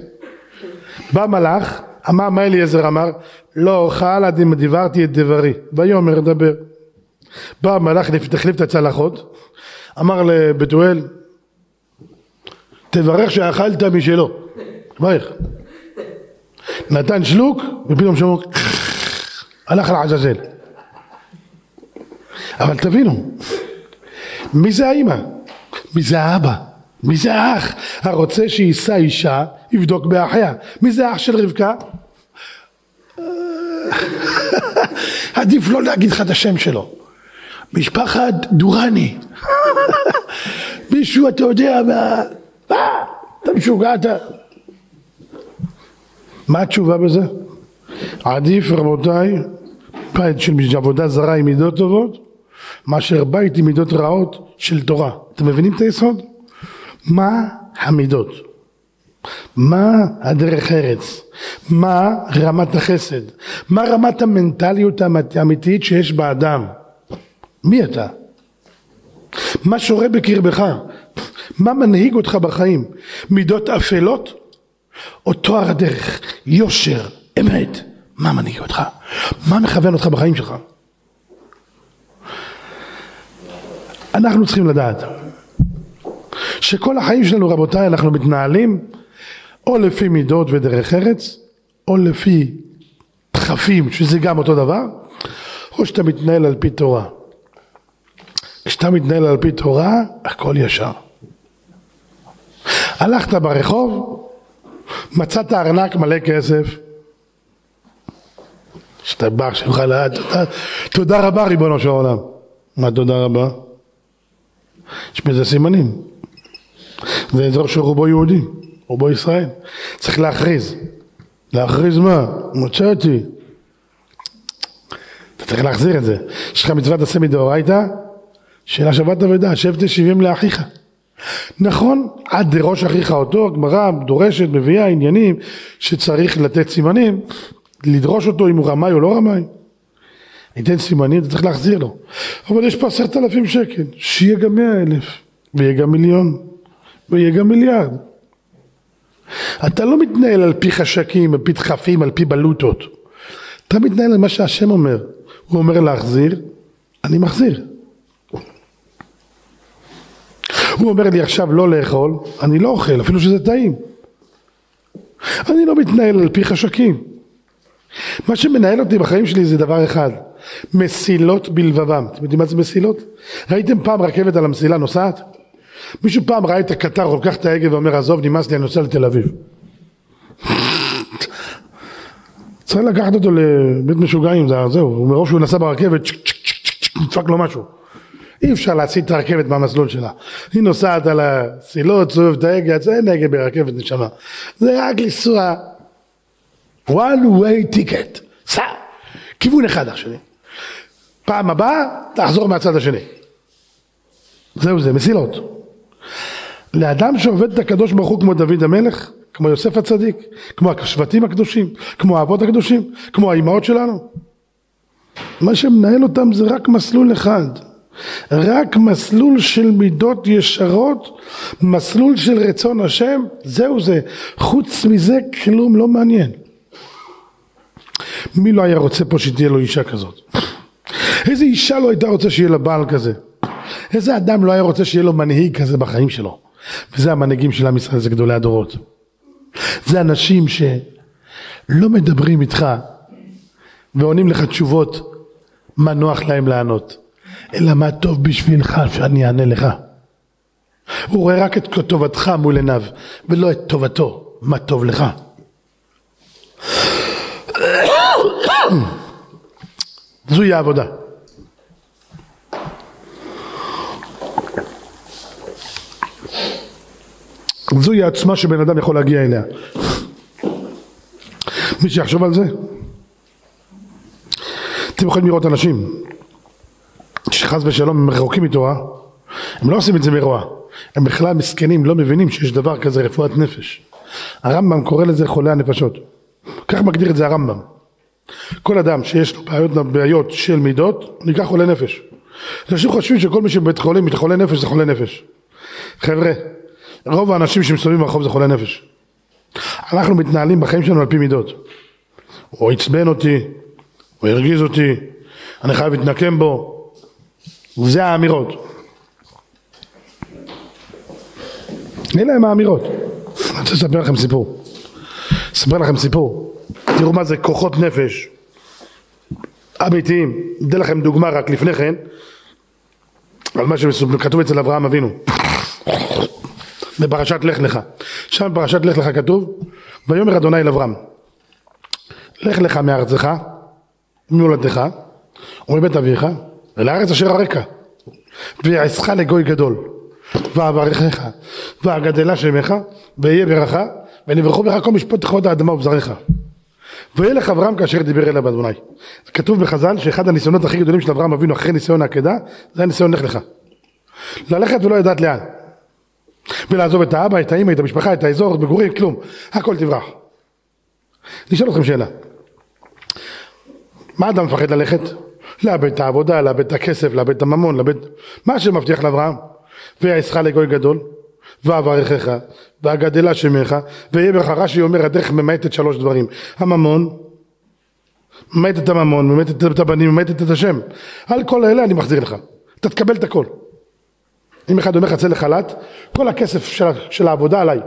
בא מלאך, אמר, מה אליעזר אמר? לא אוכל עד אם דיברתי את דברי. ויאמר דבר. בא המלאך, תחליף את הצלחות, אמר לבתואל, תברך שאכלת משלו. תברך. נתן שלוק, ופתאום שמעו, הלך לעזאזל. אבל תבינו, מי זה האימא? מי זה האבא? מי זה האח? הרוצה שיישא אישה, יבדוק באחיה. מי זה האח של רבקה? עדיף לא להגיד לך את השם שלו. משפחת דורני. מישהו, אתה יודע, מה... מה? אתה משוגע, אתה... מה התשובה בזה? עדיף רבותיי בית של עבודה זרה עם מידות טובות מאשר בית עם מידות רעות של תורה. אתם מבינים את היסוד? מה המידות? מה הדרך ארץ? מה רמת החסד? מה רמת המנטליות האמיתית שיש באדם? מי אתה? מה שורה בקרבך? מה מנהיג אותך בחיים? מידות אפלות או תואר הדרך? יושר, אמת. מה מנהיג אותך? מה מכוון אותך בחיים שלך? אנחנו צריכים לדעת שכל החיים שלנו רבותיי אנחנו מתנהלים או לפי מידות ודרך ארץ או לפי דחפים שזה גם אותו דבר או שאתה מתנהל על פי תורה. כשאתה מתנהל על פי תורה הכל ישר. הלכת ברחוב מצאת ארנק מלא כסף. השתבח שמך לעד תודה רבה ריבונו של עולם. מה תודה רבה? יש בזה סימנים. זה אזור שרובו יהודי, רובו ישראל. צריך להכריז. להכריז מה? מצאתי. אתה צריך להחזיר את זה. יש לך מצוות עשה מדאורייתא, של השבת אבדה, שב תשבעים לאחיך. נכון, עד ראש אחיך אותו, הגמרא דורשת, מביאה עניינים שצריך לתת סימנים, לדרוש אותו אם הוא רמאי או לא רמאי. ניתן סימנים, אתה צריך להחזיר לו. אבל יש פה עשרת אלפים שקל, שיהיה גם מאה אלף, ויהיה גם מיליון, ויהיה גם מיליארד. אתה לא מתנהל על פי חשקים, על פי דחפים, על פי בלוטות. אתה מתנהל על מה שהשם אומר. הוא אומר להחזיר, אני מחזיר. הוא אומר לי עכשיו לא לאכול, אני לא אוכל, אפילו שזה טעים. אני לא מתנהל על פי חשקים. מה שמנהל אותי בחיים שלי זה דבר אחד, מסילות בלבבם. אתם יודעים מה זה מסילות? ראיתם פעם רכבת על המסילה נוסעת? מישהו פעם ראה את הקטר, לוקח את ההגה ואומר עזוב נמאס לי אני נוסע לתל אביב. צריך לקחת אותו לבית משוגעים, זהו, מרוב שהוא נסע ברכבת, נדפק לו משהו. אי אפשר להסיט את הרכבת מהמסלול שלה. היא נוסעת על הסילות, סובב את ההגה, זה אין הגה ברכבת נשמה. זה רק לנסוע one way ticket, סע, כיוון אחד אח שלי. פעם הבאה, תחזור מהצד השני. זהו זה, מסילות. לאדם שעובד את הקדוש ברוך הוא כמו דוד המלך, כמו יוסף הצדיק, כמו השבטים הקדושים, כמו האבות הקדושים, כמו האימהות שלנו. מה שמנהל אותם זה רק מסלול אחד, רק מסלול של מידות ישרות, מסלול של רצון השם, זהו זה. חוץ מזה כלום לא מעניין. מי לא היה רוצה פה שתהיה לו אישה כזאת? איזה אישה לא הייתה רוצה שיהיה לה בעל כזה? איזה אדם לא היה רוצה שיהיה לו מנהיג כזה בחיים שלו? וזה המנהיגים של עם ישראל, זה גדולי הדורות. זה אנשים שלא מדברים איתך ועונים לך תשובות מה נוח להם לענות, אלא מה טוב בשבילך שאני אענה לך. הוא רואה רק את טובתך מול עיניו, ולא את טובתו, מה טוב לך. זוהי העבודה. זוהי העצמה שבן אדם יכול להגיע אליה. מי שיחשוב על זה, אתם יכולים לראות אנשים שחס ושלום הם רחוקים מתורה, הם לא עושים את זה מרוע, הם בכלל מסכנים, לא מבינים שיש דבר כזה רפואת נפש. הרמב"ם קורא לזה חולי הנפשות. כך מגדיר את זה הרמב"ם. כל אדם שיש לו בעיות, בעיות של מידות, נקרא חולה נפש. אנשים חושבים שכל מי שבבית חולים מתחולה נפש זה חולה נפש. חבר'ה, רוב האנשים שמסתובבים ברחוב זה חולי נפש. אנחנו מתנהלים בחיים שלנו על פי מידות. הוא עצבן אותי, הוא הרגיז אותי, אני חייב להתנקם בו. זה האמירות. אלה הם האמירות. אני רוצה לספר לכם סיפור. אספר לכם סיפור. תראו מה זה כוחות נפש אמיתיים. אתן לכם דוגמה רק לפני כן על מה שכתוב אצל אברהם אבינו. בפרשת לך לך. שם בפרשת לך לך כתוב ויאמר אדוני אל אברהם לך לך מארצך ממולדתך ומבית אביך ולארץ אשר הרקע ויעשך לגוי גדול ואברכך ואגדלה שמך ויהיה ברכה ונברכו בך כל משפט תכבוד האדמה ובזריך. וילך אברהם כאשר דיבר אליו אדוני. כתוב בחז"ל שאחד הניסיונות הכי גדולים של אברהם אבינו אחרי ניסיון העקדה זה הניסיון לך לך. ללכת ולא ידעת לאן ולעזוב את האבא, את האמא, את המשפחה, את האזור, את מגורים, כלום. הכל תברח. אני אשאל אתכם שאלה. מה אדם מפחד ללכת? לאבד את העבודה, לאבד את הכסף, לאבד את הממון, לאבד... מה השם מבטיח לאברהם? ויעשך לגוי גדול, ואברכך, ואגדלה שמך, ויהיה בך רש"י אומר הדרך ממעטת שלוש דברים. הממון, ממעטת את הממון, ממעטת את הבנים, ממעטת את השם. על כל אלה אני מחזיר לך. אתה תקבל את הכל. אם אחד אומר לך צא לחל"ת, כל הכסף של, של העבודה עליי.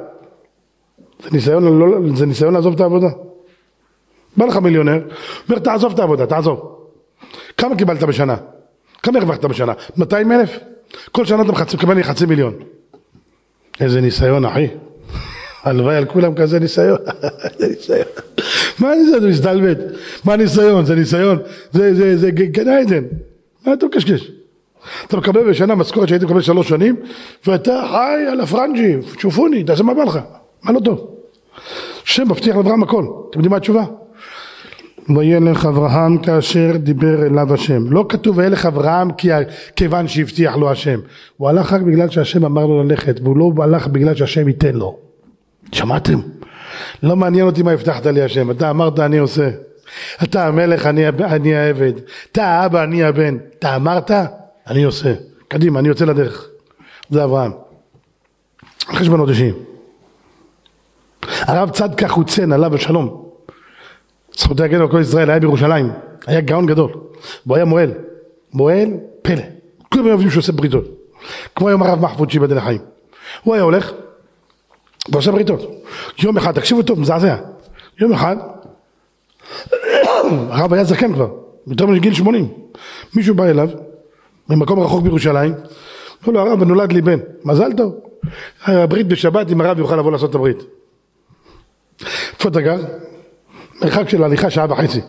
זה ניסיון, לא, זה ניסיון לעזוב את העבודה. בא לך מיליונר, אומר תעזוב את העבודה, תעזוב. כמה קיבלת בשנה? כמה הרווחת בשנה? 200 אלף? כל שנה אתה מקבל לי חצי מיליון. איזה ניסיון אחי. הלוואי על כולם כזה ניסיון. איזה ניסיון. מה זה, זה מסתלבט? מה ניסיון? זה ניסיון? זה, זה, זה גן עדן. מה אתה מקשקש? אתה מקבל בשנה משכורת שהייתי מקבל שלוש שנים ואתה חי על הפרנג'י, שופוני, תעשה מה בא לך, מה לא טוב. השם מבטיח לאברהם הכל, אתם יודעים מה התשובה? וילך אברהם כאשר דיבר אליו השם. לא כתוב וילך אברהם כי, כיוון שהבטיח לו השם. הוא הלך רק בגלל שהשם אמר לו ללכת, והוא לא הלך בגלל שהשם ייתן לו. שמעתם? לא מעניין אותי מה הבטחת לי השם, אתה אמרת אני עושה. אתה המלך, אני, אני העבד. אתה האבא, אני הבן. אתה אמרת? אני עושה, קדימה, אני יוצא לדרך. זה אברהם. חשבונות אישיים. הרב צדקה חוצן עליו השלום. זכותו יגן על כל ישראל היה בירושלים. היה גאון גדול. והוא היה מועל מועל פלא. כולם היו אוהבים שהוא עושה בריתות. כמו היום הרב מחפוד שיבדל החיים. הוא היה הולך ועושה בריתות. יום אחד תקשיבו טוב מזעזע. יום אחד הרב היה זקן כבר. יותר מגיל 80 מישהו בא אליו ממקום רחוק בירושלים. אמר לו הרב נולד לי בן. מזל טוב. הברית בשבת אם הרב יוכל לבוא לעשות את הברית. איפה אתה גר? מרחק של הליכה שעה וחצי.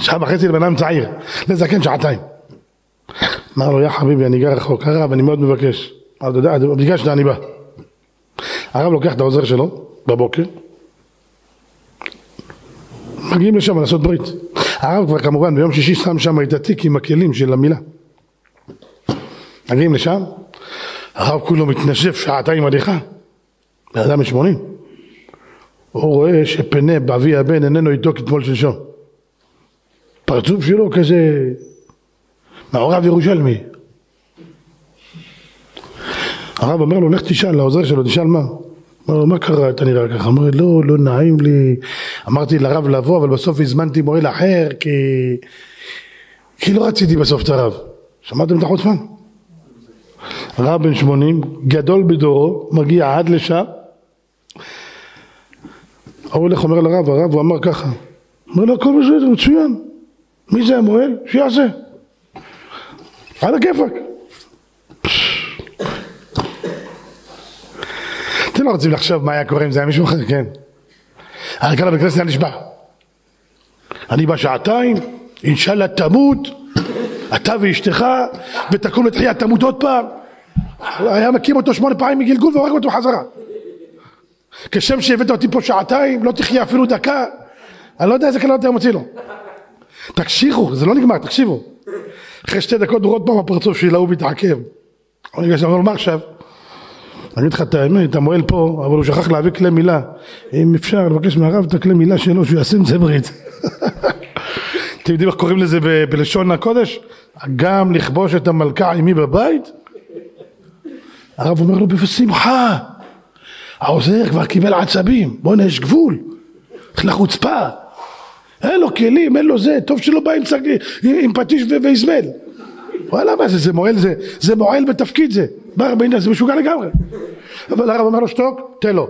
שעה וחצי לבן אדם צעיר לזקן שעתיים. אמר לו יא חביבי אני גר רחוק. הרב אני מאוד מבקש. ביקשת אני בא. הרב לוקח את העוזר שלו בבוקר. מגיעים לשם לעשות ברית הרב כבר כמובן ביום שישי שם שם את התיק עם הכלים של המילה. מגיעים לשם הרב כולו מתנשף שעתיים הליכה בן אדם משמונים הוא רואה שפנה באבי הבן איננו איתו כתמול שלשום. פרצוף שלו כזה מעורב ירושלמי. הרב אומר לו לך תשאל לעוזר שלו תשאל מה אמר לו מה קרה? אתה נראה ככה. אמר לא לא נעים לי. אמרתי לרב לבוא אבל בסוף הזמנתי מועל אחר כי כי לא רציתי בסוף את הרב. שמעתם את החוצפן? רב בן שמונים גדול בדורו מגיע עד לשם. הוא הולך אומר לרב הרב הוא אמר ככה. אומר לו הכל בסדר מצוין. מי זה המועל? שיעשה. על הכיפאק אתם לא רוצים לחשוב מה היה קורה אם זה היה מישהו אחר, כן. הרי כאן בכנסת היה נשבע. אני בא שעתיים, אינשאללה תמות, אתה ואשתך, ותקום לתחייה תמות עוד פעם. היה מקים אותו שמונה פעמים מגלגול והורג אותו חזרה. כשם שהבאת אותי פה שעתיים, לא תחיה אפילו דקה. אני לא יודע איזה קללות היה מוציא לו. תקשיחו, זה לא נגמר, תקשיבו. אחרי שתי דקות הוא עוד פעם הפרצוף של ההוא מתעכב. ואומר לו מה עכשיו? אני אגיד לך את האמת, המועל פה, אבל הוא שכח להביא כלי מילה. אם אפשר לבקש מהרב את הכלי מילה שלו, שהוא יעשה עם זה ברית. אתם יודעים איך קוראים לזה בלשון הקודש? גם לכבוש את המלכה עימי בבית? הרב אומר לו, בשמחה. העוזר כבר קיבל עצבים, בואנה יש גבול. איך לחוצפה. אין לו כלים, אין לו זה, טוב שלא בא עם, צג... עם פטיש ואיזמל. וואלה מה זה, זה מועל, זה, זה מועל בתפקיד זה. בא רבי זה משוגע לגמרי. אבל הרב אומר לו שתוק, תן לו.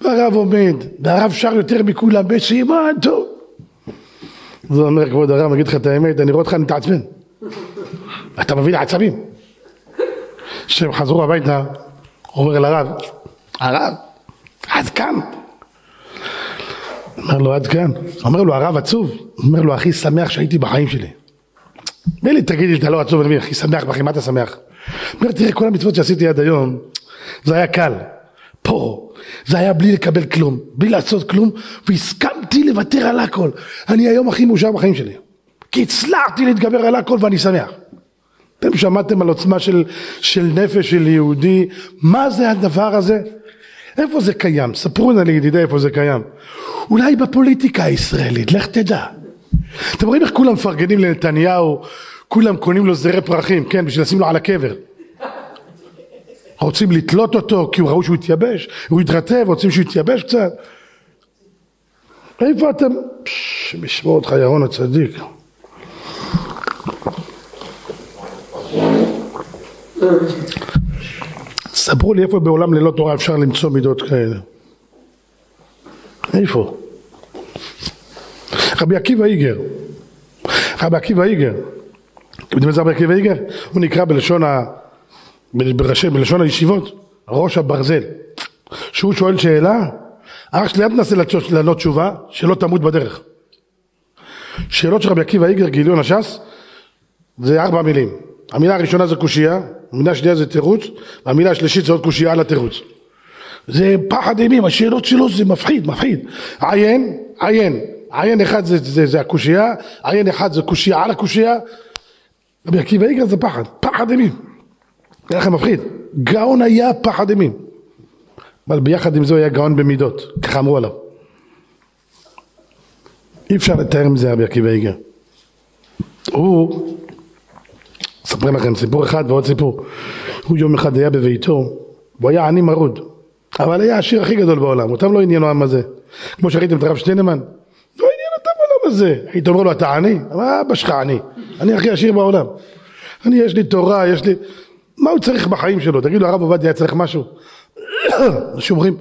והרב עומד, והרב שר יותר מכולם, בסימן טוב. הוא אומר, כבוד הרב, אני אגיד לך את האמת, אני רואה אותך מתעצבן. אתה מביא לי עצבים. כשהם חזרו הביתה, אומר לרב, הרב, עד כאן. אומר לו, עד כאן. אומר לו, הרב עצוב? אומר לו, הכי שמח שהייתי בחיים שלי. מילא תגיד לי, אתה לא עצוב, אני מבין, הכי שמח בחיים, מה אתה שמח? אומר, תראה, כל המצוות שעשיתי עד היום, זה היה קל. פה, זה היה בלי לקבל כלום, בלי לעשות כלום, והסכמתי לוותר על הכל. אני היום הכי מאושר בחיים שלי. כי הצלחתי להתגבר על הכל ואני שמח. אתם שמעתם על עוצמה של, של נפש של יהודי, מה זה הדבר הזה? איפה זה קיים? ספרו נא לידידי איפה זה קיים. אולי בפוליטיקה הישראלית, לך תדע. אתם רואים איך כולם מפרגנים לנתניהו, כולם קונים לו זרי פרחים, כן, בשביל לשים לו על הקבר. רוצים לתלות אותו כי הוא ראו שהוא התייבש, הוא התרטב, רוצים שהוא יתייבש קצת. איפה אתם? משמור אותך ירון הצדיק. ספרו לי איפה בעולם ללא תורה אפשר למצוא מידות כאלה. איפה? רבי עקיבא איגר. רבי עקיבא איגר. יודעים מה זה רבי עקיבא איגר? הוא נקרא בלשון, ה... בראשי, בלשון הישיבות ראש הברזל. שהוא שואל שאלה, אח שלי אל תנסה לענות תשובה, שלא תמות בדרך. שאלות של רבי עקיבא איגר, גיליון הש"ס, זה ארבע מילים. המילה הראשונה זה קושייה, המילה השנייה זה תירוץ, והמילה השלישית זה עוד קושייה על התירוץ. זה פחד אימים, השאלות שלו זה מפחיד, מפחיד. עיין, עיין, עיין אחד זה, זה, זה הקושייה, עיין אחד זה קושייה על הקושייה. רבי עקיבא איגר זה פחד, פחד אימים. זה לכם מפחיד. גאון היה פחד אימים. אבל ביחד עם זה הוא היה גאון במידות, ככה אמרו עליו. אי אפשר לתאר מזה רבי עקיבא איגר. הוא, אספר לכם סיפור אחד ועוד סיפור. הוא יום אחד היה בביתו, הוא היה עני מרוד. אבל היה השיר הכי גדול בעולם, אותם לא עניין העם הזה. כמו שראיתם את הרב שטיינמן, לא עניין אותם העולם הזה. היית אומר לו, אתה עני? מה אבא שלך עני? אני הכי עשיר בעולם. אני, יש לי תורה, יש לי... מה הוא צריך בחיים שלו? תגידו, הרב עובדיה צריך משהו? אנשים אומרים,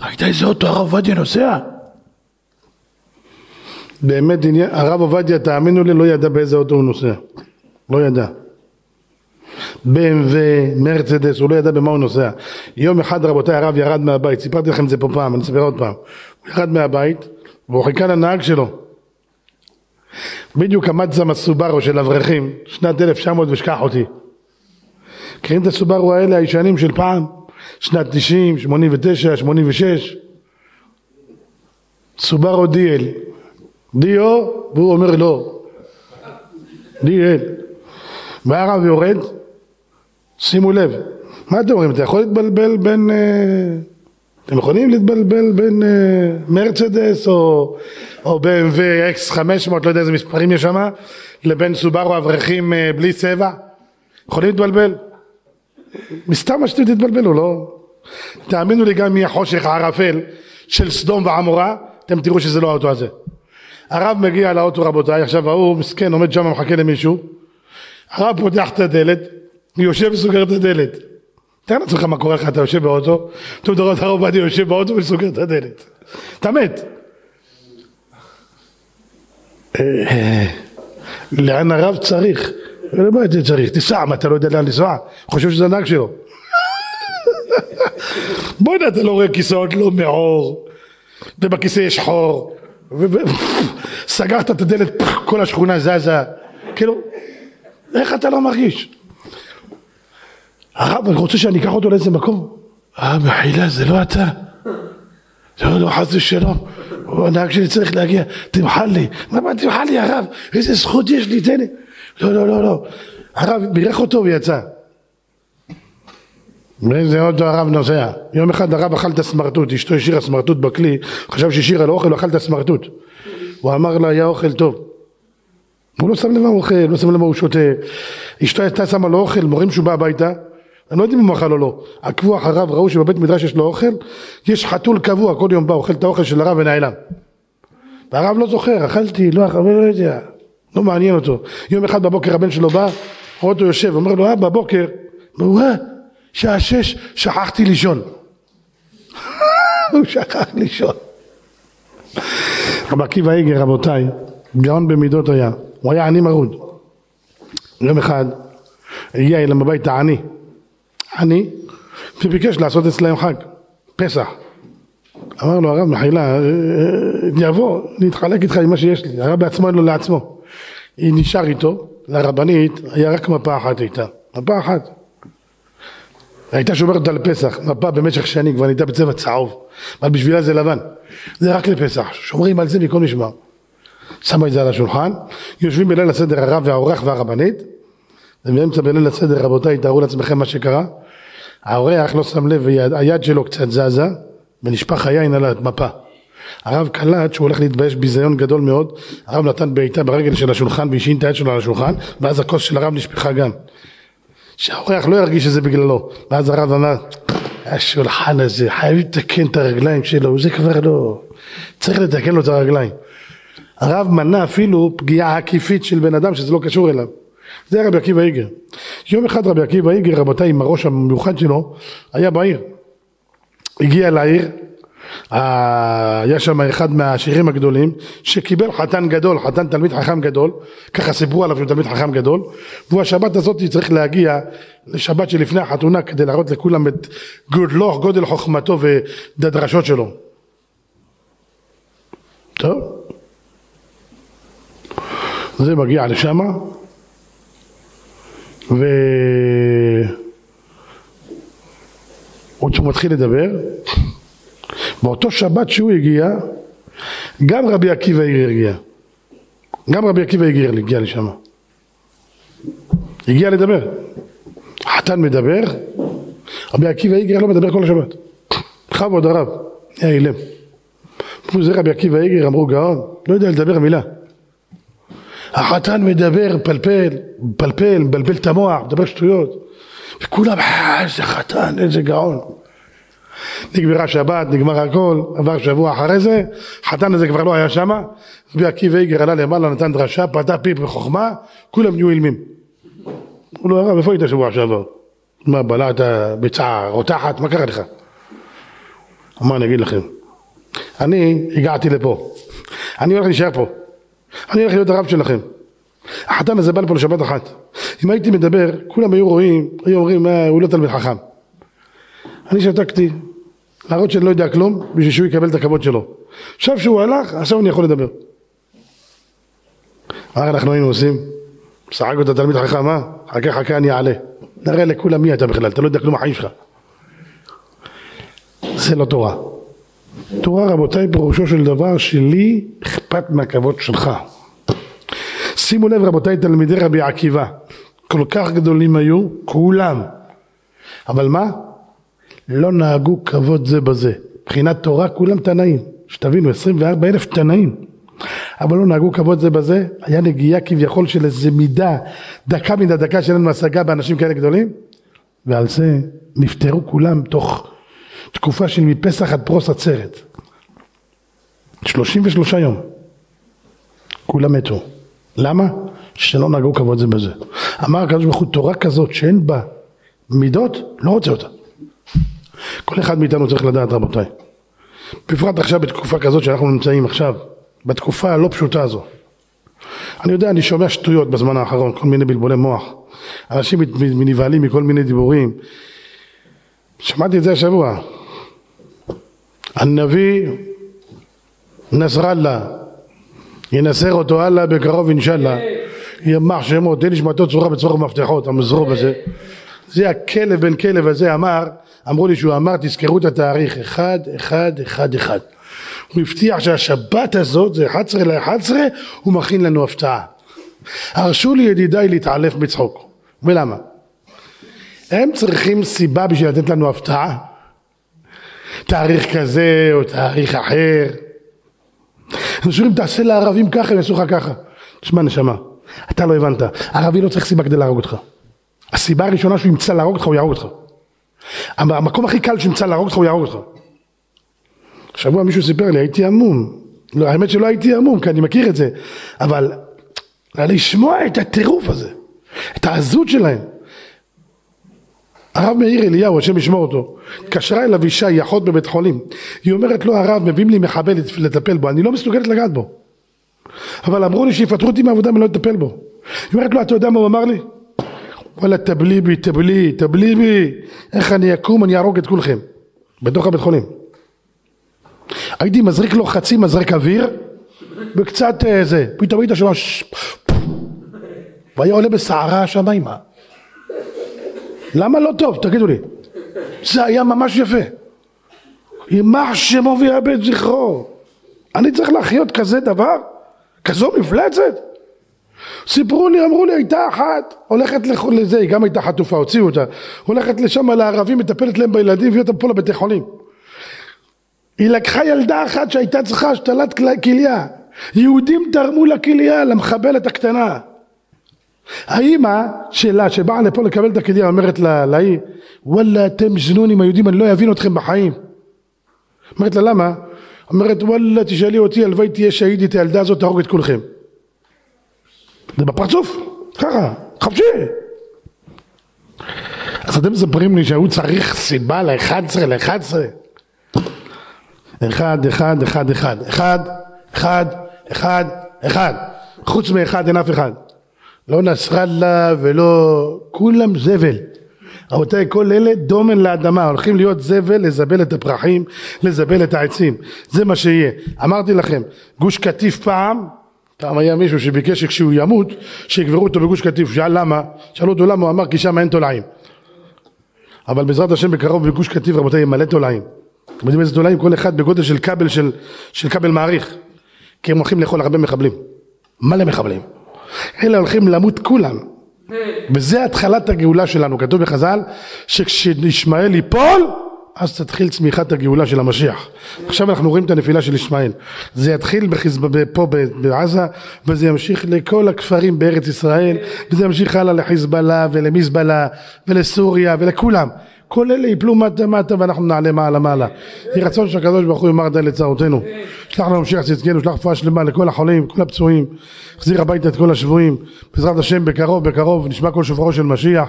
ראית איזה אוטו הרב עובדיה נוסע? באמת, הרב עובדיה, תאמינו לי, לא ידע באיזה אוטו הוא נוסע. לא ידע. BMW, מרצדס, הוא לא ידע במה הוא נוסע. יום אחד רבותיי הרב ירד מהבית, סיפרתי לכם את זה פה פעם, אני אספר עוד פעם. הוא ירד מהבית והוא חיכה לנהג שלו. בדיוק עמד שם הסובארו של אברכים, שנת 1900 ושכח אותי. מכירים את הסובארו האלה הישנים של פעם? שנת 90, 89, 86. סובארו דיאל. דיו, והוא אומר לא. דיאל. והרב יורד, שימו לב, מה אתם אומרים? אתה יכול להתבלבל בין... אה, אתם יכולים להתבלבל בין אה, מרצדס או, או BMW X500, לא יודע איזה מספרים יש שם, לבין סובארו אברכים אה, בלי צבע? יכולים להתבלבל? מסתם שאתם תתבלבלו, לא? תאמינו לי גם מהחושך הערפל של סדום ועמורה, אתם תראו שזה לא האוטו הזה. הרב מגיע לאוטו רבותיי, עכשיו ההוא מסכן עומד שם מחכה למישהו, הרב פותח את הדלת, יושב וסוגר את הדלת. תאר לעצמך מה קורה לך, אתה יושב באוטו, אתה רואה את הרב עובדיה יושב באוטו וסוגר את הדלת. אתה מת. אה, לאן הרב צריך? למה אתה צריך? תיסע, מה אתה לא יודע לאן לנסוע? חושב שזה הנהג שלו. בוא'נה אתה לא רואה כיסאות לא מעור, ובכיסא יש חור, סגרת את הדלת, כל השכונה זזה, כאילו, איך אתה לא מרגיש? הרב, אני רוצה שאני אקח אותו לאיזה מקום. אה, מחילה, זה לא אתה. לא, לא, חס ושלום. הנהג שלי צריך להגיע, תמחל לי. מה, מה תמחל לי, הרב? איזה זכות יש לי, תן לי. לא, לא, לא, לא. הרב בירך אותו ויצא. באיזה אוטו הרב נוסע. יום אחד הרב אכל את הסמרטוט, אשתו השאירה סמרטוט בכלי, חשב שהשאירה לו אוכל, הוא אכל את הסמרטוט. הוא אמר לה, היה אוכל טוב. הוא לא שם לב מה הוא אוכל, לא שם לב מה הוא שותה. אשתו הייתה שמה לו אוכל, מורים שהוא בא הביתה, הם לא יודעים אם הוא אכל או לא. עקבו אחריו, ראו שבבית מדרש יש לו אוכל, יש חתול קבוע, כל יום בא, אוכל את האוכל של הרב ונעלם. והרב לא זוכר, אכלתי, לא אכל, לא יודע, לא מעניין אותו. יום אחד בבוקר הבן שלו בא, רואה אותו יושב, אומר לו, אה, בבוקר, הוא אה, שעה שש, שכחתי לישון. הוא שכח לישון. רבי עקיבא איגר, רבותיי, גאון במידות היה, הוא היה עני מרוד. יום אחד הגיע אליהם הביתה עני, עני, וביקש לעשות אצלהם חג, פסח. אמר לו הרב מחילה, אה, אה, יבוא, נתחלק איתך עם מה שיש לי, הרב בעצמו לו לעצמו. היא נשאר איתו, לרבנית היה רק מפה אחת איתה, מפה אחת. הייתה שומרת אותה לפסח, מפה במשך שנים, כבר נהייתה בצבע צהוב, אבל בשבילה זה לבן. זה רק לפסח, שומרים על זה מכל משמר. שמה את זה על השולחן, יושבים בליל הסדר הרב והאורח והרבנית, ובאמצע בליל הסדר רבותיי תארו לעצמכם מה שקרה, האורח לא שם לב והיד שלו קצת זזה ונשפך היין על המפה. הרב קלט שהוא הולך להתבייש ביזיון גדול מאוד, הרב נתן בעיטה ברגל של השולחן והשעין את היד שלו על השולחן ואז הכוס של הרב נשפכה גם. שהאורח לא ירגיש שזה בגללו. ואז הרב אמר השולחן הזה חייבים לתקן את הרגליים שלו זה כבר לא צריך לתקן לו את הרגליים. הרב מנע אפילו פגיעה עקיפית של בן אדם שזה לא קשור אליו זה רבי עקיבא איגר. יום אחד רבי עקיבא איגר, רבותיי, עם הראש המיוחד שלו, היה בעיר. הגיע לעיר, היה שם אחד מהשירים הגדולים, שקיבל חתן גדול, חתן תלמיד חכם גדול, ככה סיפרו עליו שהוא תלמיד חכם גדול, והוא השבת הזאת צריך להגיע לשבת שלפני החתונה כדי להראות לכולם את גודלו, גודל חוכמתו והדרשות שלו. טוב, זה מגיע לשם, ו... הוא מתחיל לדבר, באותו שבת שהוא הגיע, גם רבי עקיבא הגיע. גם רבי עקיבא הגיע, הגיע לשם. הגיע לדבר. החתן מדבר, רבי עקיבא איגר לא מדבר כל השבת. בכבוד הרב, היה אילם. זה רבי עקיבא איגר, אמרו גאון, לא יודע לדבר מילה. החתן מדבר, מפלפל, מפלפל, מבלבל את המוח, מדבר שטויות. וכולם, אה, איזה חתן, איזה גאון. נגמרה שבת, נגמר הכל, עבר שבוע אחרי זה, חתן הזה כבר לא היה שמה, רבי עקיבא איגר עלה למעלה, נתן דרשה, פתח פיו בחוכמה, כולם נהיו אילמים. אמרו לו הרב, איפה היית שבוע שעבר? מה, בלעת ביצה רותחת? מה קרה לך? מה אני אגיד לכם? אני הגעתי לפה, אני הולך להישאר פה, אני הולך להיות הרב שלכם. החתן הזה בא לפה לשבת אחת. אם הייתי מדבר, כולם היו רואים, היו אומרים, אה, הוא לא תלמיד חכם. אני שתקתי, להראות שאני לא יודע כלום, בשביל שהוא יקבל את הכבוד שלו. עכשיו שהוא הלך, עכשיו אני יכול לדבר. מה אנחנו היינו עושים? שחק אותה תלמיד חכם, אה? חכה חכה אני אעלה. נראה לכולם מי אתה בכלל, אתה לא יודע כלום החיים שלך. זה לא תורה. תורה רבותיי פירושו של דבר שלי אכפת מהכבוד שלך. שימו לב רבותיי תלמידי רבי עקיבא, כל כך גדולים היו, כולם. אבל מה? לא נהגו כבוד זה בזה. מבחינת תורה כולם תנאים. שתבינו, 24 אלף תנאים. אבל לא נהגו כבוד זה בזה, היה נגיעה כביכול של איזה מידה, דקה מן הדקה שאין לנו השגה באנשים כאלה גדולים, ועל זה נפטרו כולם תוך תקופה של מפסח עד פרוס עצרת. 33 יום. כולם מתו. למה? שלא נהגו כבוד זה בזה. אמר הקדוש ברוך הוא תורה כזאת שאין בה מידות, לא רוצה אותה. כל אחד מאיתנו צריך לדעת רבותיי. בפרט עכשיו בתקופה כזאת שאנחנו נמצאים עכשיו, בתקופה הלא פשוטה הזו. אני יודע, אני שומע שטויות בזמן האחרון, כל מיני בלבולי מוח. אנשים נבהלים מכל מיני דיבורים. שמעתי את זה השבוע. הנביא נסראללה ינסר אותו הלאה בקרוב אינשאללה. ימח שמות תן נשמתו צורה בצורך מפתחות המזרוב הזה. זה הכלב בן כלב הזה אמר אמרו לי שהוא אמר תזכרו את התאריך אחד אחד אחד אחד. הוא הבטיח שהשבת הזאת זה 11 ל-11 הוא מכין לנו הפתעה. הרשו לי ידידיי להתעלף בצחוק. ולמה? הם צריכים סיבה בשביל לתת לנו הפתעה? תאריך כזה או תאריך אחר אנשים אומרים תעשה לערבים ככה הם יעשו לך ככה. תשמע נשמה אתה לא הבנת. ערבי לא צריך סיבה כדי להרוג אותך. הסיבה הראשונה שהוא ימצא להרוג אותך הוא יהרוג אותך. המקום הכי קל שהוא ימצא להרוג אותך הוא יהרוג אותך. שבוע מישהו סיפר לי הייתי עמום לא, האמת שלא הייתי עמום כי אני מכיר את זה אבל לשמוע את הטירוף הזה את העזות שלהם הרב מאיר אליהו, השם ישמור אותו, התקשרה אליו אישה, היא אחות בבית חולים. היא אומרת לו, הרב, מביאים לי מחבל לטפל בו, אני לא מסוגלת לגעת בו. אבל אמרו לי שיפטרו אותי מהעבודה ואני לא אטפל בו. היא אומרת לו, אתה יודע מה הוא אמר לי? וואלה, תבלי בי, תבלי, תבלי בי, איך אני אקום, אני אהרוג את כולכם. בתוך הבית חולים. הייתי מזריק לו חצי מזרק אוויר, וקצת אה, זה, פתאום היית שומע, והיה עולה בסערה השמיימה. למה לא טוב? תגידו לי. זה היה ממש יפה. יימח שמו ויאבד זכרו. אני צריך להחיות כזה דבר? כזו מפלצת? סיפרו לי, אמרו לי, הייתה אחת, הולכת לזה, היא גם הייתה חטופה, הוציאו אותה, הולכת לשם לערבים, מטפלת להם בילדים, והיא אותם פה לבתי חולים. היא לקחה ילדה אחת שהייתה צריכה השתלת כליה. יהודים תרמו לכליה, למחבלת הקטנה. האימא שלה שבאה לפה לקבל את הכליה אומרת להיא וואלה אתם זנונים היהודים אני לא אבין אתכם בחיים. אומרת לה למה? אומרת וואלה תשאלי אותי הלוואי תהיה שהידית הילדה הזאת תהרוג את כולכם. זה בפרצוף ככה חופשי. אז אתם מספרים לי שהוא צריך סיבה ל-11 ל-11? אחד אחד אחד אחד אחד אחד אחד אחד. חוץ מאחד אין אף אחד לא נסראללה ולא כולם זבל. רבותיי כל אלה דומן לאדמה. הולכים להיות זבל לזבל את הפרחים לזבל את העצים. זה מה שיהיה. אמרתי לכם גוש קטיף פעם פעם היה מישהו שביקש שכשהוא ימות שיקברו אותו בגוש קטיף. שאל למה? שאלו אותו למה? הוא אמר כי שם אין תולעים. אבל בעזרת השם בקרוב בגוש קטיף רבותיי מלא תולעים. אתם יודעים איזה תולעים? כל אחד בגודל של כבל של, של כבל מעריך. כי הם הולכים לאכול הרבה מחבלים. מלא מחבלים אלה הולכים למות כולם. וזה התחלת הגאולה שלנו, כתוב בחז"ל שכשישמעאל ייפול אז תתחיל צמיחת הגאולה של המשיח. עכשיו אנחנו רואים את הנפילה של ישמעאל. זה יתחיל בחזב... פה בעזה וזה ימשיך לכל הכפרים בארץ ישראל וזה ימשיך הלאה לחיזבאללה ולמזבאללה ולסוריה ולכולם. כל אלה יפלו מטה מטה ואנחנו נעלה מעלה מעלה. יהי רצון שהקדוש ברוך הוא יאמר די לצרותינו. שלח לנו משיח צדקנו, שלח רפואה שלמה לכל החולים, כל הפצועים, החזיר הביתה את כל השבויים, בעזרת השם בקרוב בקרוב נשמע כל שופרו של משיח,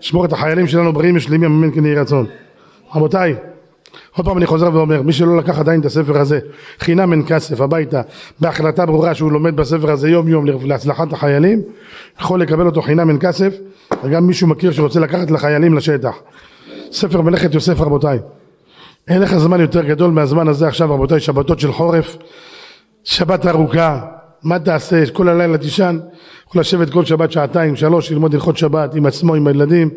שמור את החיילים שלנו בריאים ושלמים, אמן כן יהי רצון. רבותיי, עוד פעם אני חוזר ואומר, מי שלא לקח עדיין את הספר הזה, חינם אין כסף הביתה, בהחלטה ברורה שהוא לומד בספר הזה יום יום להצלחת החיילים, יכול לקבל אותו חינם אין כסף, וגם מישהו מכיר שרוצה לקחת לחיילים לשטח. ספר מלאכת יוסף רבותיי. אין לך זמן יותר גדול מהזמן הזה עכשיו רבותיי, שבתות של חורף, שבת ארוכה, מה תעשה? כל הלילה תישן, יכול לשבת כל שבת שעתיים, שלוש, ללמוד הלכות שבת עם עצמו, עם הילדים.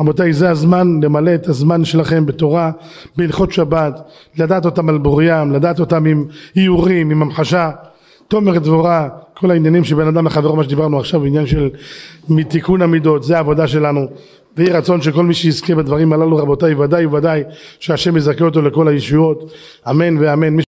רבותיי, זה הזמן למלא את הזמן שלכם בתורה, בהלכות שבת, לדעת אותם על בוריים, לדעת אותם עם איורים, עם המחשה. תומר דבורה, כל העניינים שבין אדם לחברו, מה שדיברנו עכשיו, עניין של מתיקון המידות, זה העבודה שלנו. ויהי רצון שכל מי שיזכה בדברים הללו, רבותיי, ודאי וודאי שהשם יזכה אותו לכל הישועות. אמן ואמן.